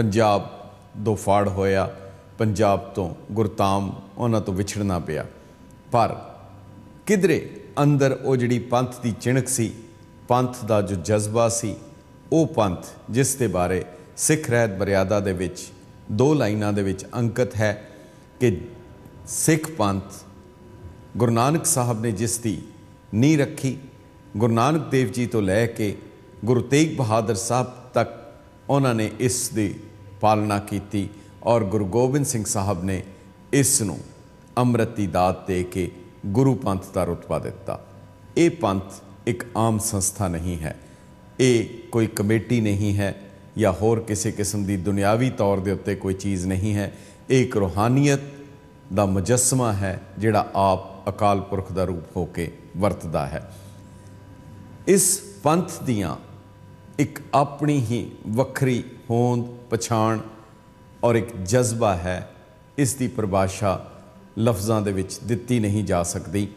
ਪੰਜਾਬ ਦੋ ਫਾੜ ਹੋਇਆ, ਪੰਜਾਬ ਤੋਂ ਗੁਰਤਾਮ ਉਹਨਾਂ ਤੋਂ ਵਿਛੜਨਾ ਪਿਆ। ਪਰ ਕਿਧਰੇ ਅੰਦਰ ਉਹ ਜਿਹੜੀ ਪੰਥ ਦੀ ਚਿਣਕ ਸੀ, ਪੰਥ ਦਾ ਜੋ ਜਜ਼ਬਾ ਸੀ, ਉਹ ਪੰਥ ਜਿਸ ਦੇ ਬਾਰੇ ਸਿੱਖ ਰਹਿਤ ਬਰਿਆਦਾ ਦੇ ਵਿੱਚ ਦੋ ਲਾਈਨਾਂ ਦੇ ਵਿੱਚ ਅੰਕਿਤ ਹੈ ਕਿ ਸਿੱਖ ਪੰਥ ਗੁਰੂ ਨਾਨਕ ਸਾਹਿਬ ਨੇ ਜਿਸ ਦੀ ਨੀਂਹ ਰੱਖੀ, ਗੁਰੂ ਨਾਨਕ ਦੇਵ ਜੀ ਤੋਂ ਲੈ ਕੇ ਗੁਰੂ ਤੇਗ ਬਹਾਦਰ ਸਾਹਿਬ ਤੱਕ ਉਹਨਾਂ ਨੇ ਇਸ ਦੀ ਪਾਲਣਾ ਕੀਤੀ ਔਰ ਗੁਰੂ ਗੋਬਿੰਦ ਸਿੰਘ ਸਾਹਿਬ ਨੇ ਇਸ ਨੂੰ ਅੰਮ੍ਰਿਤ ਦੀ ਦਾਤ ਦੇ ਕੇ ਗੁਰੂ ਪੰਥ ਦਾ ਰੁਤਬਾ ਦਿੱਤਾ। ਇਹ ਪੰਥ ਇੱਕ ਆਮ ਸੰਸਥਾ ਨਹੀਂ ਹੈ। ਇਹ ਕੋਈ ਕਮੇਟੀ ਨਹੀਂ ਹੈ ਜਾਂ ਹੋਰ ਕਿਸੇ ਕਿਸਮ ਦੀ ਦੁਨਿਆਵੀ ਤੌਰ ਦੇ ਉੱਤੇ ਕੋਈ ਚੀਜ਼ ਨਹੀਂ ਹੈ। ਇਹ ਇੱਕ ਰੋਹਾਨੀਅਤ ਦਾ ਮੁਜੱਸਮਾ ਹੈ ਜਿਹੜਾ ਆਪ ਅਕਾਲ ਪੁਰਖ ਦਾ ਰੂਪ ਹੋ ਕੇ ਵਰਤਦਾ ਹੈ। ਇਸ ਪੰਥ ਦੀਆਂ ਇੱਕ ਆਪਣੀ ਹੀ ਵੱਖਰੀ ਹੋਂਦ, ਪਛਾਣ ਔਰ ਇੱਕ ਜਜ਼ਬਾ ਹੈ, ਇਸ ਦੀ ਪਰਿਭਾਸ਼ਾ ਲਫ਼ਜ਼ਾਂ ਦੇ ਵਿੱਚ ਦਿੱਤੀ ਨਹੀਂ ਜਾ ਸਕਦੀ।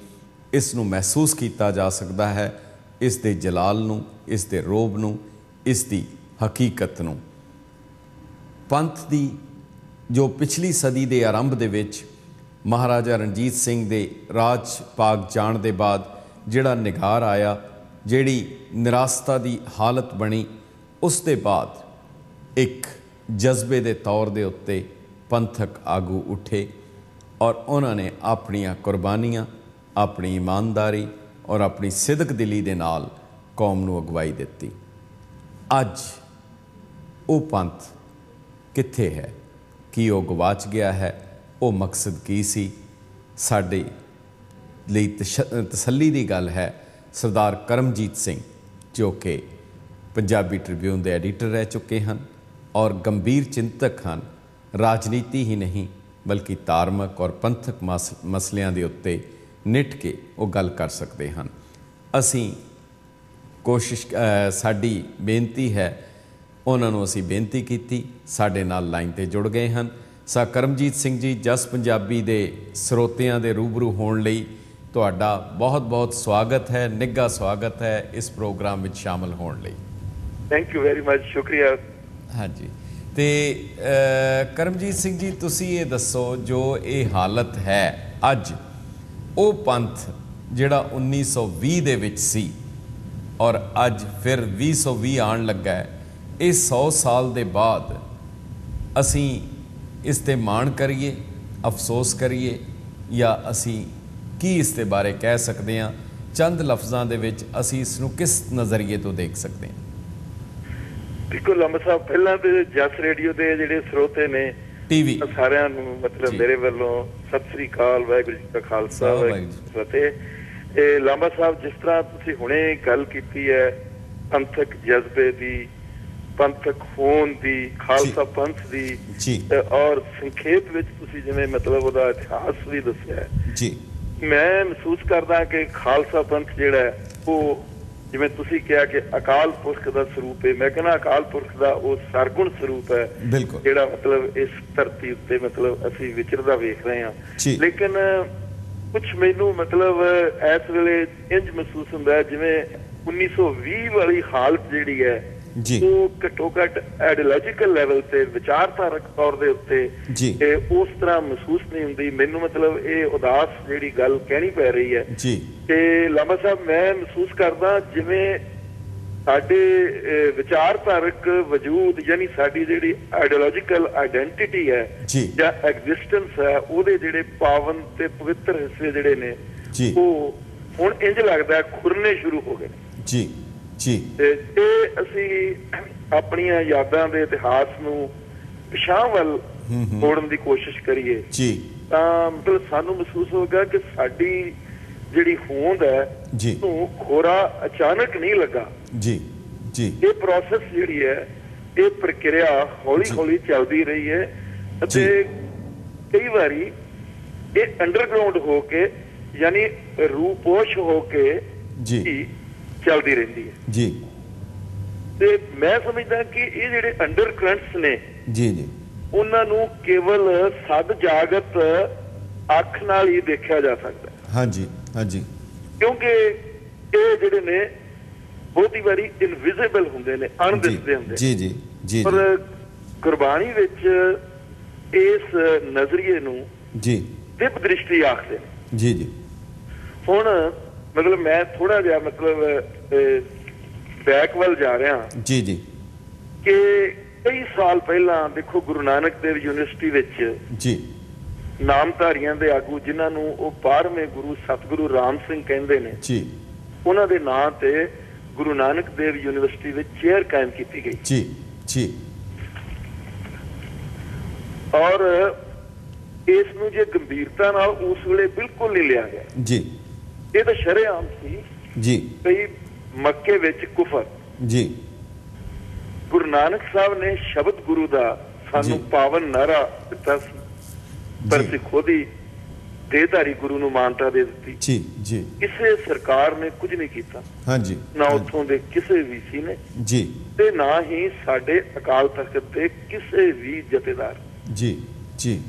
ਇਸ ਨੂੰ ਮਹਿਸੂਸ ਕੀਤਾ ਜਾ ਸਕਦਾ ਹੈ, ਇਸ ਦੇ ਜਲਾਲ ਨੂੰ, ਇਸ ਦੇ ਰੋਬ ਨੂੰ, ਇਸ ਦੀ ਹਕੀਕਤ ਨੂੰ। ਪੰਥ ਦੀ ਜੋ ਪਿਛਲੀ ਸਦੀ ਦੇ ਆਰੰਭ ਦੇ ਵਿੱਚ ਮਹਾਰਾਜਾ ਰਣਜੀਤ ਸਿੰਘ ਦੇ ਰਾਜ ਪਾਕ ਜਾਣ ਦੇ ਬਾਅਦ ਜਿਹੜਾ ਨਿਗਾਰ ਆਇਆ, ਜਿਹੜੀ ਨਿਰਾਸਤਾ ਦੀ ਹਾਲਤ ਬਣੀ, ਉਸ ਦੇ ਬਾਅਦ ਇੱਕ ਜਜ਼ਬੇ ਦੇ ਤੌਰ ਦੇ ਉੱਤੇ ਪੰਥਕ ਆਗੂ ਉੱਠੇ ਔਰ ਉਹਨਾਂ ਨੇ ਆਪਣੀਆਂ ਕੁਰਬਾਨੀਆਂ, ਆਪਣੀ ਇਮਾਨਦਾਰੀ ਔਰ ਆਪਣੀ ਸਿਦਕ ਦਿਲੀ ਦੇ ਨਾਲ ਕੌਮ ਨੂੰ ਅਗਵਾਈ ਦਿੱਤੀ। ਅੱਜ ਉਹ ਪੰਥ ਕਿੱਥੇ ਹੈ? ਕੀ ਉਹ ਗਵਾਚ ਗਿਆ ਹੈ? ਉਹ ਮਕਸਦ ਕੀ ਸੀ? ਸਾਡੇ ਲਈ ਤਸੱਲੀ ਦੀ ਗੱਲ ਹੈ ਸਰਦਾਰ ਕਰਮਜੀਤ ਸਿੰਘ, ਜੋ ਕਿ ਪੰਜਾਬੀ ਟ੍ਰਿਬਿਊਨ ਦੇ ਐਡੀਟਰ ਰਹਿ ਚੁੱਕੇ ਹਨ। ਔਰ ਗੰਭੀਰ ਚਿੰਤਕ ਹਨ। ਰਾਜਨੀਤੀ ਹੀ ਨਹੀਂ, ਬਲਕਿ ਧਾਰਮਿਕ ਔਰ ਪੰਥਕ ਮਸ- ਮਸਲਿਆਂ ਦੇ ਉੱਤੇ ਨਿੱਠ ਕੇ ਉਹ ਗੱਲ ਕਰ ਸਕਦੇ ਹਨ। ਅਸੀਂ ਕੋਸ਼ਿਸ਼ ਸਾਡੀ ਬੇਨਤੀ ਹੈ, ਉਹਨਾਂ ਨੂੰ ਅਸੀਂ ਬੇਨਤੀ ਕੀਤੀ, ਸਾਡੇ ਨਾਲ ਲਾਈਨ ਤੇ ਜੁੜ ਗਏ ਹਨ। ਸਾ ਕਰਮਜੀਤ ਸਿੰਘ ਜੀ, ਜਸ ਪੰਜਾਬੀ ਦੇ ਸਰੋਤਿਆਂ ਦੇ ਰੂਬਰੂ ਹੋਣ ਲਈ ਤੁਹਾਡਾ ਬਹੁਤ-ਬਹੁਤ ਸਵਾਗਤ ਹੈ, ਨਿੱਘਾ ਸਵਾਗਤ ਹੈ ਇਸ ਪ੍ਰੋਗਰਾਮ ਵਿੱਚ ਸ਼ਾਮਲ ਹੋਣ ਲਈ। ਥੈਂਕ ਯੂ ਵੈਰੀ ਮਚ ਸ਼ੁਕਰੀਆ। ਹਾਂਜੀ। ਤੇ ਕਰਮਜੀਤ ਸਿੰਘ ਜੀ, ਤੁਸੀਂ ਇਹ ਦੱਸੋ, ਜੋ ਇਹ ਹਾਲਤ ਹੈ ਅੱਜ, ਉਹ ਪੰਥ ਜਿਹੜਾ 1920 ਦੇ ਵਿੱਚ ਸੀ ਔਰ ਅੱਜ ਫਿਰ 2020 ਆਉਣ ਲੱਗਾ ਹੈ, ਇਹ 100 ਸਾਲ ਦੇ ਬਾਅਦ ਅਸੀਂ ਇਸ ਤੇ ਮਾਣ ਕਰੀਏ, ਅਫਸੋਸ ਕਰੀਏ ਜਾਂ ਅਸੀਂ ਕੀ ਇਸ ਦੇ ਬਾਰੇ ਕਹਿ ਸਕਦੇ ਹਾਂ? ਚੰਦ ਲਫ਼ਜ਼ਾਂ ਦੇ ਵਿੱਚ ਅਸੀਂ ਇਸ ਨੂੰ ਕਿਸ ਨਜ਼ਰੀਏ ਤੋਂ ਦੇਖ ਸਕਦੇ ਹਾਂ? ਦੇਖੋ ਲੰਬ ਸਾਹਿਬ ਪਹਿਲਾਂ ਤੇ ਜਸ ਰੇਡੀਓ ਦੇ ਜਿਹੜੇ ਸਰੋਤੇ ਨੇ ਟੀਵੀ। ਸਾਰਿਆਂ ਨੂੰ ਮਤਲਬ। ਮੇਰੇ ਵੱਲੋਂ ਸਤਿ ਸ੍ਰੀ ਅਕਾਲ ਵਾਹਿਗੁਰੂ ਜੀ ਕਾ ਖਾਲਸਾ ਫਤਿਹ। ਇਹ ਲਾਂਬਾ ਸਾਹਿਬ ਜਿਸ ਤਰ੍ਹਾਂ ਤੁਸੀਂ ਹੁਣੇ ਗੱਲ ਕੀਤੀ ਹੈ ਪੰਥਕ ਜਜ਼ਬੇ ਦੀ ਪੰਥਕ ਹੋਣ ਦੀ ਖਾਲਸਾ ਪੰਥ ਦੀ ਔਰ ਸੰਖੇਪ ਵਿੱਚ ਤੁਸੀਂ ਜਿਵੇਂ ਮਤਲਬ ਉਹਦਾ ਇਤਿਹਾਸ ਵੀ ਦੱਸਿਆ ਜੀ। ਮੈਂ ਮਹਿਸੂਸ ਕਰਦਾ ਕਿ ਖਾਲਸਾ ਪੰਥ ਜਿਹੜਾ ਉਹ ਜਿਵੇਂ ਤੁਸੀਂ ਕਿਹਾ ਕਿ ਅਕਾਲ ਪੁਰਖ ਦਾ ਸਰੂਪ ਹੈ ਮੈਂ ਕਹਿੰਦਾ ਅਕਾਲ ਪੁਰਖ ਦਾ ਉਹ ਸਰਗੁਣ ਸਰੂਪ ਹੈ ਜਿਹੜਾ ਮਤਲਬ ਇਸ ਧਰਤੀ ਉੱਤੇ ਮਤਲਬ ਅਸੀਂ ਵਿਚਰਦਾ ਵੇਖ ਰਹੇ ਹਾਂ। ਲੇਕਿਨ ਕੁਝ ਮੈਨੂੰ ਮਤਲਬ ਇਸ ਵੇਲੇ ਇੰਜ ਮਹਿਸੂਸ ਹੁੰਦਾ ਜਿਵੇਂ 1920 ਵਾਲੀ ਹਾਲਤ ਜਿਹੜੀ ਹੈ ਜੀ। ਘੱਟੋ ਘੱਟ ਆਈਡੀਓਲੋਜੀਕਲ ਲੈਵਲ ਤੇ ਵਿਚਾਰਧਾਰਕ ਤੌਰ ਦੇ ਉੱਤੇ। ਇਹ ਉਸ ਤਰ੍ਹਾਂ ਮਹਿਸੂਸ ਨਹੀਂ ਹੁੰਦੀ ਮੈਨੂੰ ਮਤਲਬ ਇਹ ਉਦਾਸ ਜਿਹੜੀ ਗੱਲ ਕਹਿਣੀ ਪੈ ਰਹੀ ਹੈ ਜੀ ਕਿ ਲਾਮਾ ਸਾਹਿਬ ਮੈਂ ਮਹਿਸੂਸ ਕਰਦਾ ਜਿਵੇਂ ਸਾਡੇ ਵਿਚਾਰਧਾਰਕ ਵਜੂਦ ਯਾਨੀ ਸਾਡੀ ਜਿਹੜੀ ਆਈਡੀਓਲੋਜੀਕਲ ਆਇਡੈਂਟੀਟੀ ਹੈ ਜੀ। ਐਗਜ਼ਿਸਟੈਂਸ ਹੈ ਉਹਦੇ ਜਿਹੜੇ ਪਾਵਨ ਤੇ ਪਵਿੱਤਰ ਹਿੱਸੇ ਜਿਹੜੇ ਨੇ। ਉਹ ਹੁਣ ਇੰਜ ਲੱਗਦਾ ਖੁਰਨੇ ਸ਼ੁਰੂ ਹੋ ਗਏ। ਜੀ ਜੀ। ਤੇ ਇਹ ਅਸੀਂ ਆਪਣੀਆਂ ਯਾਦਾਂ ਦੇ ਇਤਿਹਾਸ ਨੂੰ ਪਿਛਾਂਹ ਵੱਲ ਮੋੜਨ ਦੀ ਕੋਸ਼ਿਸ਼ ਕਰੀਏ। ਜੀ। ਤਾਂ ਮਤਲਬ ਸਾਨੂੰ ਮਹਿਸੂਸ ਹੋਗਾ ਕਿ ਸਾਡੀ ਜਿਹੜੀ ਹੋਂਦ ਹੈ ਜੀ। ਨੂੰ ਖੋਰਾ ਅਚਾਨਕ ਨਹੀਂ ਲੱਗਾ। ਜੀ ਜੀ। ਇਹ ਪ੍ਰੋਸੈਸ ਜਿਹੜੀ ਹੈ ਇਹ ਪ੍ਰਕਿਰਿਆ ਹੌਲੀ ਜੀ। ਹੌਲੀ ਚੱਲਦੀ ਰਹੀ ਹੈ ਅਤੇ ਕਈ ਵਾਰੀ ਇਹ ਅੰਡਰਗਰਾਉਂਡ ਹੋ ਕੇ ਯਾਨੀ ਰੂਪੋਸ਼ ਹੋ ਕੇ ਜੀ। ਚੱਲਦੀ ਰਹਿੰਦੀ ਹੈ। ਜੀ। ਤੇ ਮੈਂ ਸਮਝਦਾ ਕਿ ਇਹ ਜਿਹੜੇ ਅੰਡਰ ਕਰੰਟਸ ਨੇ ਜੀ ਜੀ। ਉਹਨਾਂ ਨੂੰ ਕੇਵਲ ਸਦ ਜਾਗਤ ਅੱਖ ਨਾਲ ਹੀ ਦੇਖਿਆ ਜਾ ਸਕਦਾ। ਹਾਂਜੀ ਹਾਂਜੀ। ਕਿਉਂਕਿ ਇਹ ਜਿਹੜੇ ਨੇ ਬਹੁਤੀ ਵਾਰੀ ਇਨਵਿਜ਼ੀਬਲ ਹੁੰਦੇ ਨੇ ਅਣਦਿਸਦੇ ਹੁੰਦੇ ਜੀ ਜੀ ਜੀ ਪਰ ਗੁਰਬਾਣੀ ਵਿੱਚ ਇਸ ਨਜ਼ਰੀਏ ਨੂੰ ਜੀ। ਦਿਵ ਦ੍ਰਿਸ਼ਟੀ ਆਖਦੇ ਜੀ ਜੀ। ਹੁਣ ਮਤਲਬ ਮੈਂ ਥੋੜਾ ਜਿਹਾ ਮਤਲਬ ਬੈਕ ਵੱਲ ਜਾ ਰਿਹਾ। ਜੀ ਜੀ। ਕਿ ਕਈ ਸਾਲ ਪਹਿਲਾਂ ਦੇਖੋ ਗੁਰੂ ਨਾਨਕ ਦੇਵ ਯੂਨੀਵਰਸਿਟੀ ਵਿੱਚ ਜੀ। ਨਾਮਧਾਰੀਆਂ ਦੇ ਆਗੂ ਜਿਨ੍ਹਾਂ ਨੂੰ ਉਹ 12ਵੇਂ ਗੁਰੂ ਸਤਿਗੁਰੂ ਰਾਮ ਸਿੰਘ ਕਹਿੰਦੇ ਨੇ ਜੀ। ਉਹਨਾਂ ਦੇ ਨਾਂ ਤੇ ਗੁਰੂ ਨਾਨਕ ਦੇਵ ਯੂਨੀਵਰਸਿਟੀ ਵਿੱਚ ਚੇਅਰ ਕਾਇਮ ਕੀਤੀ ਗਈ। ਜੀ ਜੀ। ਔਰ ਇਸ ਨੂੰ ਜੇ ਗੰਭੀਰਤਾ ਨਾਲ ਉਸ ਵੇਲੇ ਬਿਲਕੁਲ ਨਹੀਂ ਲਿਆ ਗਿਆ। ਜੀ। ਇਹ ਤਾਂ ਸ਼ਰੇਆਮ ਸੀ ਜੀ। ਕਈ ਮੱਕੇ ਵਿੱਚ ਕੁਫਰ। ਜੀ। ਗੁਰੂ ਨਾਨਕ ਸਾਹਿਬ ਨੇ ਸ਼ਬਦ ਗੁਰੂ ਦਾ ਸਾਨੂੰ। ਪਾਵਨ ਨਾਰਾ ਦਿੱਤਾ ਸੀ। ਪਰ ਖੁਦ ਹੀ ਦੇਹਧਾਰੀ ਗੁਰੂ ਨੂੰ ਮਾਨਤਾ ਦੇ ਦਿੱਤੀ। ਜੀ ਜੀ। ਕਿਸੇ ਸਰਕਾਰ ਨੇ ਕੁਝ ਨਹੀਂ ਕੀਤਾ। ਹਾਂਜੀ। ਨਾ ਉੱਥੋਂ ਦੇ ਕਿਸੇ ਵੀ ਸੀ ਨੇ। ਜੀ। ਤੇ ਨਾ ਹੀ ਸਾਡੇ ਅਕਾਲ ਤਖਤ ਦੇ ਕਿਸੇ ਵੀ ਜਥੇਦਾਰ। ਜੀ ਜੀ।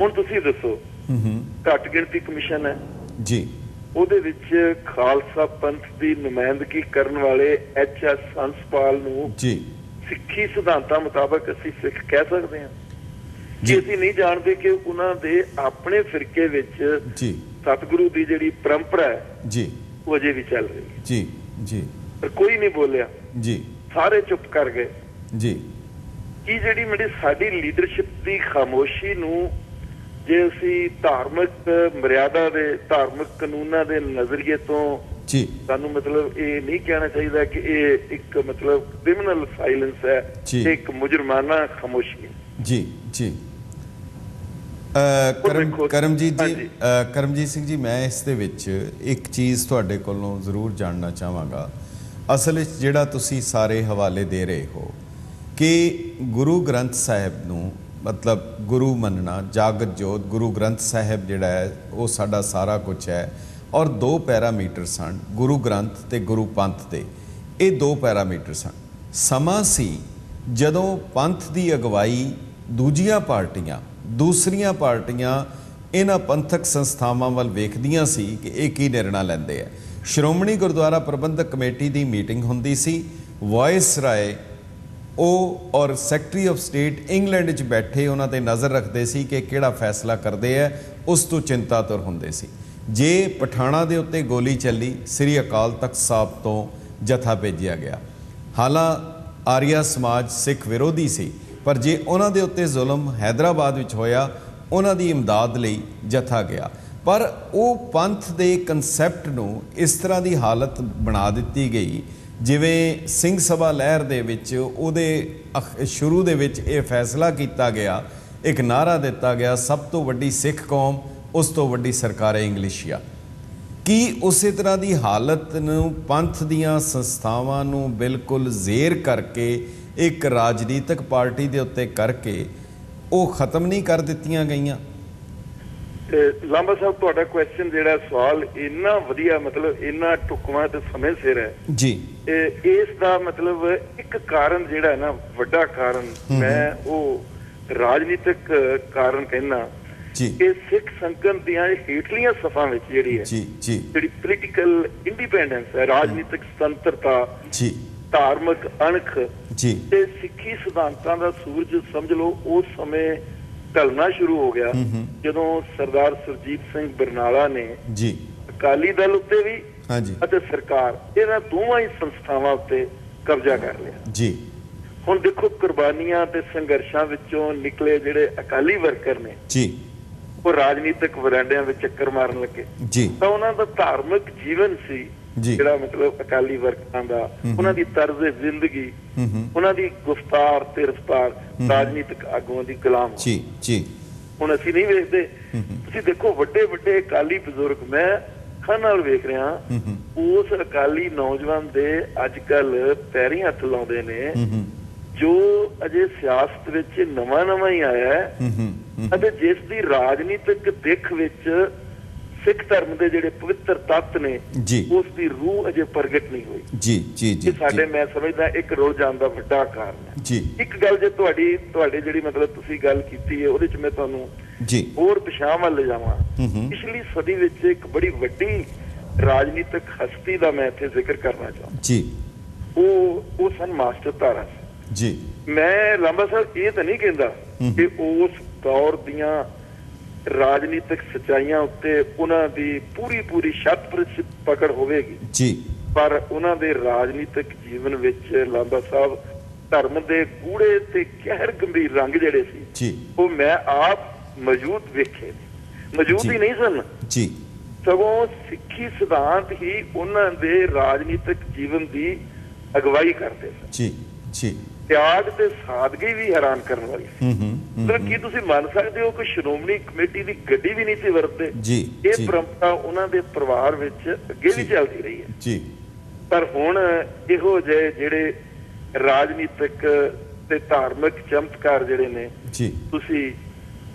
ਹੁਣ ਤੁਸੀਂ ਦੱਸੋ ਹੂੰ ਹੂੰ। ਘੱਟ ਗਿਣਤੀ ਕਮਿਸ਼ਨ ਹੈ। ਜੀ। ਉਹਦੇ ਵਿੱਚ ਖਾਲਸਾ ਪੰਥ ਦੀ ਨੁਮਾਇੰਦਗੀ ਕਰਨ ਵਾਲੇ ਐਚ ਐਸ ਸੰਸਪਾਲ ਨੂੰ ਜੀ। ਸਿੱਖੀ ਸਿਧਾਂਤਾਂ ਮੁਤਾਬਕ ਅਸੀਂ ਸਿੱਖ ਕਹਿ ਸਕਦੇ ਹਾਂ। ਜੀ। ਅਸੀਂ ਨਹੀਂ ਜਾਣਦੇ ਕਿ ਉਹਨਾਂ ਦੇ ਆਪਣੇ ਫਿਰਕੇ ਵਿੱਚ ਜੀ। ਸਤਿਗੁਰੂ ਦੀ ਜਿਹੜੀ ਪਰੰਪਰਾ ਹੈ ਜੀ। ਉਹ ਅਜੇ ਵੀ ਚੱਲ ਰਹੀ ਹੈ। ਜੀ ਜੀ। ਪਰ ਕੋਈ ਨਹੀਂ ਬੋਲਿਆ। ਜੀ। ਸਾਰੇ ਚੁੱਪ ਕਰ ਗਏ। ਜੀ। ਕੀ ਜਿਹੜੀ ਮੇਰੀ ਸਾਡੀ ਲੀਡਰਸ਼ਿਪ ਦੀ ਖਾਮੋਸ਼ੀ ਨੂੰ ਜੇ ਅਸੀਂ ਧਾਰਮਿਕ ਮਰਿਆਦਾ ਦੇ ਧਾਰਮਿਕ ਕਾਨੂੰਨਾਂ ਦੇ ਨਜ਼ਰੀਏ ਤੋਂ ਜੀ। ਸਾਨੂੰ ਮਤਲਬ ਇਹ ਨਹੀਂ ਕਹਿਣਾ ਚਾਹੀਦਾ ਕਿ ਇਹ ਇੱਕ ਮਤਲਬ ਕ੍ਰਿਮੀਨਲ ਸਾਇਲੈਂਸ ਹੈ। ਇਹ ਇੱਕ ਮੁਜਰਮਾਨਾ ਖਾਮੋਸ਼ੀ ਹੈ। ਜੀ ਜੀ। ਕਰਮ ਕਰਮਜੀਤ ਜੀ ਕਰਮਜੀਤ ਸਿੰਘ ਜੀ ਮੈਂ ਇਸ ਦੇ ਵਿੱਚ ਇੱਕ ਚੀਜ਼ ਤੁਹਾਡੇ ਕੋਲੋਂ ਜ਼ਰੂਰ ਜਾਣਨਾ ਚਾਹਾਂਗਾ। ਅਸਲ ਵਿੱਚ ਜਿਹੜਾ ਤੁਸੀਂ ਸਾਰੇ ਹਵਾਲੇ ਦੇ ਰਹੇ ਹੋ ਕਿ ਗੁਰੂ ਗ੍ਰੰਥ ਸਾਹਿਬ ਨੂੰ ਮਤਲਬ ਗੁਰੂ ਮੰਨਣਾ, ਜਾਗਤ ਜੋਤ, ਗੁਰੂ ਗ੍ਰੰਥ ਸਾਹਿਬ ਜਿਹੜਾ ਹੈ, ਉਹ ਸਾਡਾ ਸਾਰਾ ਕੁਝ ਹੈ। ਔਰ ਦੋ ਪੈਰਾਮੀਟਰ ਸਨ ਗੁਰੂ ਗ੍ਰੰਥ ਤੇ ਗੁਰੂ ਪੰਥ ਦੇ। ਇਹ ਦੋ ਪੈਰਾਮੀਟਰ ਸਨ ਸਮਾਂ ਸੀ ਜਦੋਂ ਪੰਥ ਦੀ ਅਗਵਾਈ ਦੂਜੀਆਂ ਪਾਰਟੀਆਂ, ਦੂਸਰੀਆਂ ਪਾਰਟੀਆਂ ਇਹਨਾਂ ਪੰਥਕ ਸੰਸਥਾਵਾਂ ਵੱਲ ਵੇਖਦੀਆਂ ਸੀ ਕਿ ਇਹ ਕੀ ਨਿਰਣਾ ਲੈਂਦੇ ਆ। ਸ਼੍ਰੋਮਣੀ ਗੁਰਦੁਆਰਾ ਪ੍ਰਬੰਧਕ ਕਮੇਟੀ ਦੀ ਮੀਟਿੰਗ ਹੁੰਦੀ ਸੀ। ਵਾਇਸ ਰਾਏ ਉਹ ਔਰ ਸੈਕਟਰੀ ਆਫ ਸਟੇਟ ਇੰਗਲੈਂਡ 'ਚ ਬੈਠੇ ਉਹਨਾਂ ਤੇ ਨਜ਼ਰ ਰੱਖਦੇ ਸੀ ਕਿ ਕਿਹੜਾ ਫੈਸਲਾ ਕਰਦੇ ਆ, ਉਸ ਤੋਂ ਚਿੰਤਾ ਤੁਰ ਹੁੰਦੇ ਸੀ। ਜੇ ਪਠਾਣਾ ਦੇ ਉੱਤੇ ਗੋਲੀ ਚੱਲੀ, ਸ੍ਰੀ ਅਕਾਲ ਤਖਤ ਸਾਹਿਬ ਤੋਂ ਜਥਾ ਭੇਜਿਆ ਗਿਆ। ਹਾਲਾਂ ਆਰੀਆ ਸਮਾਜ ਸਿੱਖ ਵਿਰੋਧੀ ਸੀ, ਪਰ ਜੇ ਉਹਨਾਂ ਦੇ ਉੱਤੇ ਜ਼ੁਲਮ ਹైదరాబాద్ ਵਿੱਚ ਹੋਇਆ, ਉਹਨਾਂ ਦੀ ਇਮਦਾਦ ਲਈ ਜਥਾ ਗਿਆ। ਪਰ ਉਹ ਪੰਥ ਦੇ ਕਨਸੈਪਟ ਨੂੰ ਇਸ ਤਰ੍ਹਾਂ ਦੀ ਹਾਲਤ ਬਣਾ ਦਿੱਤੀ ਗਈ ਜਿਵੇਂ ਸਿੰਘ ਸਭਾ ਲਹਿਰ ਦੇ ਵਿੱਚ ਉਹਦੇ ਸ਼ੁਰੂ ਦੇ ਵਿੱਚ ਇਹ ਫੈਸਲਾ ਕੀਤਾ ਗਿਆ ਇੱਕ ਨਾਰਾ ਦਿੱਤਾ ਗਿਆ ਸਭ ਤੋਂ ਵੱਡੀ ਸਿੱਖ ਕੌਮ ਉਸ ਤੋਂ ਵੱਡੀ ਸਰਕਾਰ ਹੈ ਇੰਗਲਿਸ਼ੀਆ। ਕੀ ਉਸੇ ਤਰ੍ਹਾਂ ਦੀ ਹਾਲਤ ਨੂੰ ਪੰਥ ਦੀਆਂ ਸੰਸਥਾਵਾਂ ਨੂੰ ਬਿਲਕੁਲ ਜ਼ੇਰ ਕਰਕੇ ਇੱਕ ਰਾਜਨੀਤਿਕ ਪਾਰਟੀ ਦੇ ਉੱਤੇ ਕਰਕੇ ਉਹ ਖਤਮ ਨਹੀਂ ਕਰ ਦਿੱਤੀਆਂ ਗਈਆਂ? ਲਾਂਬਾ ਸਾਹਿਬ ਤੁਹਾਡਾ ਕੁਐਸਚਨ ਜਿਹੜਾ ਸਵਾਲ ਇੰਨਾ ਵਧੀਆ ਮਤਲਬ ਇੰਨਾ ਟੁਕਮਾ ਤੇ ਸਮੇਂ ਸਿਰ ਹੈ। ਜੀ। ਇਸ ਦਾ ਮਤਲਬ ਇੱਕ ਕਾਰਨ ਜਿਹੜਾ ਹੈ ਨਾ ਵੱਡਾ ਕਾਰਨ ਮੈਂ ਉਹ ਰਾਜਨੀਤਿਕ ਕਾਰਨ ਕਹਿਣਾ ਜੀ। ਕਿ ਸਿੱਖ ਸੰਗਠਨ ਦੀਆਂ ਇਹ ਹੇਠਲੀਆਂ ਸਫਾਂ ਵਿੱਚ ਜਿਹੜੀ ਹੈ ਜੀ ਜੀ। ਜਿਹੜੀ ਪੋਲੀਟੀਕਲ ਇੰਡੀਪੈਂਡੈਂਸ ਹੈ ਰਾਜਨੀਤਿਕ ਸੁਤੰਤਰਤਾ ਜੀ। ਧਾਰਮਿਕ ਅਣਖ ਜੀ। ਤੇ ਸਿੱਖੀ ਸਿਧਾਂਤਾਂ ਦਾ ਸੂਰਜ ਸਮਝ ਲਓ ਉਸ ਸਮੇਂ ਢਲਣਾ ਸ਼ੁਰੂ ਹੋ ਗਿਆ ਜਦੋਂ ਸਰਦਾਰ ਸੁਰਜੀਤ ਸਿੰਘ ਬਰਨਾਲਾ ਨੇ ਜੀ। ਅਕਾਲੀ ਦਲ ਉੱਤੇ ਵੀ ਹਾਂਜੀ। ਅਤੇ ਸਰਕਾਰ ਇਹਨਾਂ ਦੋਵਾਂ ਹੀ ਸੰਸਥਾਵਾਂ ਉੱਤੇ ਕਬਜ਼ਾ ਕਰ ਲਿਆ। ਜੀ। ਹੁਣ ਦੇਖੋ ਕੁਰਬਾਨੀਆਂ ਤੇ ਸੰਘਰਸ਼ਾਂ ਵਿੱਚੋਂ ਨਿਕਲੇ ਜਿਹੜੇ ਅਕਾਲੀ ਵਰਕਰ ਨੇ ਜੀ। ਉਹ ਰਾਜਨੀਤਿਕ ਵਰਾਂਡਿਆਂ ਵਿੱਚ ਚੱਕਰ ਮਾਰਨ ਲੱਗੇ। ਜੀ। ਤਾਂ ਉਹਨਾਂ ਦਾ ਧਾਰਮਿਕ ਜੀਵਨ ਸੀ। ਜਿਹੜਾ ਮਤਲਬ ਅਕਾਲੀ ਵਰਕਰਾਂ ਦਾ। ਉਹਨਾਂ ਦੀ ਤਰਜ਼ ਜ਼ਿੰਦਗੀ। ਉਹਨਾਂ ਦੀ ਗੁਫਤਾਰ ਤੇ ਰਫਤਾਰ ਰਾਜਨੀਤਿਕ ਆਗੂਆਂ ਦੀ ਗੁਲਾਮ ਜੀ ਜੀ। ਹੁਣ ਅਸੀਂ ਨਹੀਂ ਵੇਖਦੇ। ਤੁਸੀਂ ਦੇਖੋ ਵੱਡੇ ਵੱਡੇ ਅਕਾਲੀ ਬਜ਼ੁਰਗ ਮੈਂ ਅੱਖਾਂ ਨਾਲ ਵੇਖ ਰਿਹਾ। ਉਸ ਅਕਾਲੀ ਨੌਜਵਾਨ ਦੇ ਅੱਜ ਕੱਲ ਪੈਰੀ ਹੱਥ ਲਾਉਂਦੇ ਨੇ। ਜੋ ਅਜੇ ਸਿਆਸਤ ਵਿੱਚ ਨਵਾਂ ਨਵਾਂ ਹੀ। ਆਇਆ ਹੂੰ। ਅਤੇ ਜਿਸ ਦੀ ਰਾਜਨੀਤਿਕ ਦਿੱਖ ਵਿੱਚ ਸਿੱਖ ਧਰਮ ਦੇ ਜਿਹੜੇ ਪਵਿੱਤਰ ਤੱਤ ਨੇ ਉਸ ਦੀ ਰੂਹ ਅਜੇ ਪ੍ਰਗਟ ਨਹੀਂ ਹੋਈ। ਜੀ ਜੀ ਜੀ ਸਾਡੇ ਮੈਂ ਸਮਝਦਾ ਇੱਕ ਰੁਲ ਜਾਣ ਦਾ ਵੱਡਾ ਕਾਰਨ ਹੈ। ਜੀ। ਇੱਕ ਗੱਲ ਜੇ ਤੁਹਾਡੀ ਤੁਹਾਡੇ ਜਿਹੜੀ ਮਤਲਬ ਤੁਸੀਂ ਗੱਲ ਕੀਤੀ ਹੈ ਉਹਦੇ ਚ ਮੈਂ ਤੁਹਾਨੂੰ ਜੀ। ਹੋਰ ਪਿਛਾਂਹ ਵੱਲ ਲਿਜਾਵਾਂ ਪਿਛਲੀ ਸਦੀ ਵਿੱਚ ਇੱਕ ਬੜੀ ਵੱਡੀ ਰਾਜਨੀਤਿਕ ਹਸਤੀ ਦਾ ਮੈਂ ਇੱਥੇ ਜ਼ਿਕਰ ਕਰਨਾ ਚਾਹੁੰਦਾ। ਜੀ। ਉਹ ਉਹ ਸਨ ਮਾਸਟਰ ਤਾਰਾ ਜੀ। ਮੈਂ ਲਾਂਬਾ ਸਾਹਿਬ ਇਹ ਤਾਂ ਨਹੀਂ ਕਹਿੰਦਾ ਕਿ ਉਸ ਦੌਰ ਦੀਆਂ ਰਾਜਨੀਤਿਕ ਸਚਾਈਆਂ ਉੱਤੇ ਉਹਨਾਂ ਦੀ ਪੂਰੀ ਪੂਰੀ ਸ਼ਤ ਪ੍ਰਤੀਸ਼ਤ ਪਕੜ ਹੋਵੇਗੀ। ਜੀ। ਪਰ ਉਹਨਾਂ ਦੇ ਰਾਜਨੀਤਿਕ ਜੀਵਨ ਵਿੱਚ ਲਾਂਬਾ ਸਾਹਿਬ ਧਰਮ ਦੇ ਗੂੜੇ ਤੇ ਗਹਿਰ ਗੰਭੀਰ ਰੰਗ ਜਿਹੜੇ ਸੀ ਜੀ। ਉਹ ਮੈਂ ਆਪ ਮੌਜੂਦ ਵੇਖੇ ਮੌਜੂਦ। ਹੀ ਨਹੀਂ ਸਨ। ਜੀ। ਸਗੋਂ ਸਿੱਖੀ ਸਿਧਾਂਤ ਹੀ ਉਹਨਾਂ ਦੇ ਰਾਜਨੀਤਿਕ ਜੀਵਨ ਦੀ ਅਗਵਾਈ ਕਰਦੇ ਸਨ। ਜੀ। ਜੀ। ਤਿਆਗ ਤੇ ਸਾਦਗੀ ਵੀ ਹੈਰਾਨ ਕਰਨ ਵਾਲੀ ਸੀ। ਹੂੰ ਹੂੰ। ਮਤਲਬ ਕੀ ਤੁਸੀਂ ਮੰਨ ਸਕਦੇ ਹੋ ਕਿ ਸ਼੍ਰੋਮਣੀ ਕਮੇਟੀ ਦੀ ਗੱਡੀ ਵੀ ਨਹੀਂ ਸੀ ਵਰਤਦੇ? ਜੀ ਇਹ ਪਰੰਪਰਾ ਉਹਨਾਂ ਦੇ ਪਰਿਵਾਰ ਵਿੱਚ ਅੱਗੇ ਵੀ। ਚੱਲਦੀ ਰਹੀ ਹੈ। ਜੀ। ਪਰ ਹੁਣ ਇਹੋ ਜਿਹੇ ਜਿਹੜੇ ਰਾਜਨੀਤਿਕ ਤੇ ਧਾਰਮਿਕ ਚਮਤਕਾਰ ਜਿਹੜੇ ਨੇ ਜੀ। ਤੁਸੀਂ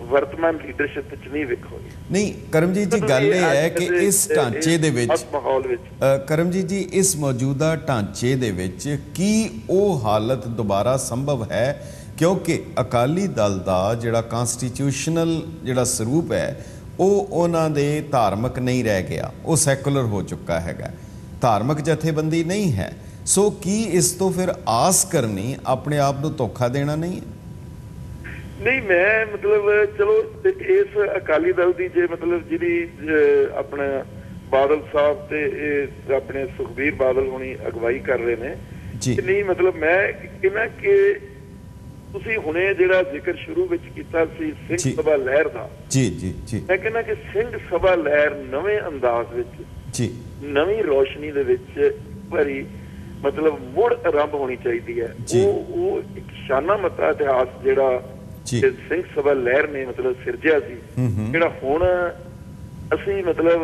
ਵਰਤਮਾਨ ਲੀਡਰਸ਼ਿਪ ਵਿੱਚ ਨਹੀਂ ਵੇਖੋਗੇ। ਨਹੀਂ ਕਰਮਜੀਤ ਜੀ ਗੱਲ ਇਹ ਹੈ ਕਿ ਇਸ ਢਾਂਚੇ ਦੇ ਵਿੱਚ ਮਾਹੌਲ ਵਿੱਚ। ਕਰਮਜੀਤ ਜੀ ਇਸ ਮੌਜੂਦਾ ਢਾਂਚੇ ਦੇ ਵਿੱਚ ਕੀ ਉਹ ਹਾਲਤ ਦੁਬਾਰਾ ਸੰਭਵ ਹੈ ਕਿਉਂਕਿ ਅਕਾਲੀ ਦਲ ਦਾ ਜਿਹੜਾ ਕਨਸਟੀਟਿਊਸ਼ਨਲ ਜਿਹੜਾ ਸਰੂਪ ਹੈ ਉਹ ਉਹਨਾਂ ਦੇ ਧਾਰਮਿਕ ਨਹੀਂ ਰਹਿ ਗਿਆ ਉਹ ਸੈਕੂਲਰ ਹੋ ਚੁੱਕਾ ਹੈਗਾ। ਧਾਰਮਿਕ ਜਥੇਬੰਦੀ ਨਹੀਂ ਹੈ। ਸੋ ਕੀ ਇਸ ਤੋਂ ਫਿਰ ਆਸ ਕਰਨੀ ਆਪਣੇ ਆਪ ਨੂੰ ਧੋਖਾ ਦੇਣਾ ਨਹੀਂ ਹੈ? ਨਹੀਂ ਮੈਂ ਮਤਲਬ ਚਲੋ ਇਸ ਅਕਾਲੀ ਦਲ ਦੀ ਜੇ ਮਤਲਬ ਜਿਹੜੀ ਆਪਣਾ ਬਾਦਲ ਸਾਹਿਬ ਤੇ ਆਪਣੇ ਸੁਖਬੀਰ ਬਾਦਲ ਹੁਣੀ ਅਗਵਾਈ ਕਰ ਰਹੇ ਨੇ ਨਹੀਂ ਮਤਲਬ ਮੈਂ ਕਿਹਾ ਕਿ ਤੁਸੀਂ ਹੁਣੇ ਜਿਹੜਾ ਜ਼ਿਕਰ ਸ਼ੁਰੂ ਵਿੱਚ ਕੀਤਾ ਸੀ ਸਿੰਘ। ਸਭਾ ਲਹਿਰ ਦਾ ਜੀ ਜੀ ਜੀ ਮੈਂ ਕਹਿੰਦਾ ਕਿ ਸਿੰਘ ਸਭਾ ਲਹਿਰ ਨਵੇਂ ਅੰਦਾਜ਼ ਵਿੱਚ ਜੀ ਨਵੀਂ ਰੋਸ਼ਨੀ ਦੇ ਵਿੱਚ ਭਰੀ ਮਤਲਬ ਮੁੜ ਆਰੰਭ ਹੋਣੀ ਚਾਹੀਦੀ ਹੈ। ਉਹ ਉਹ ਇੱਕ ਸ਼ਾਨਾ ਮਤਾ ਇਤਿਹਾਸ ਜਿਹੜਾ ਸਿੰਘ ਸਭਾ ਲਹਿਰ ਨੇ ਮਤਲਬ ਸਿਰਜਿਆ ਸੀ। ਜਿਹੜਾ ਹੁਣ ਅਸੀਂ ਮਤਲਬ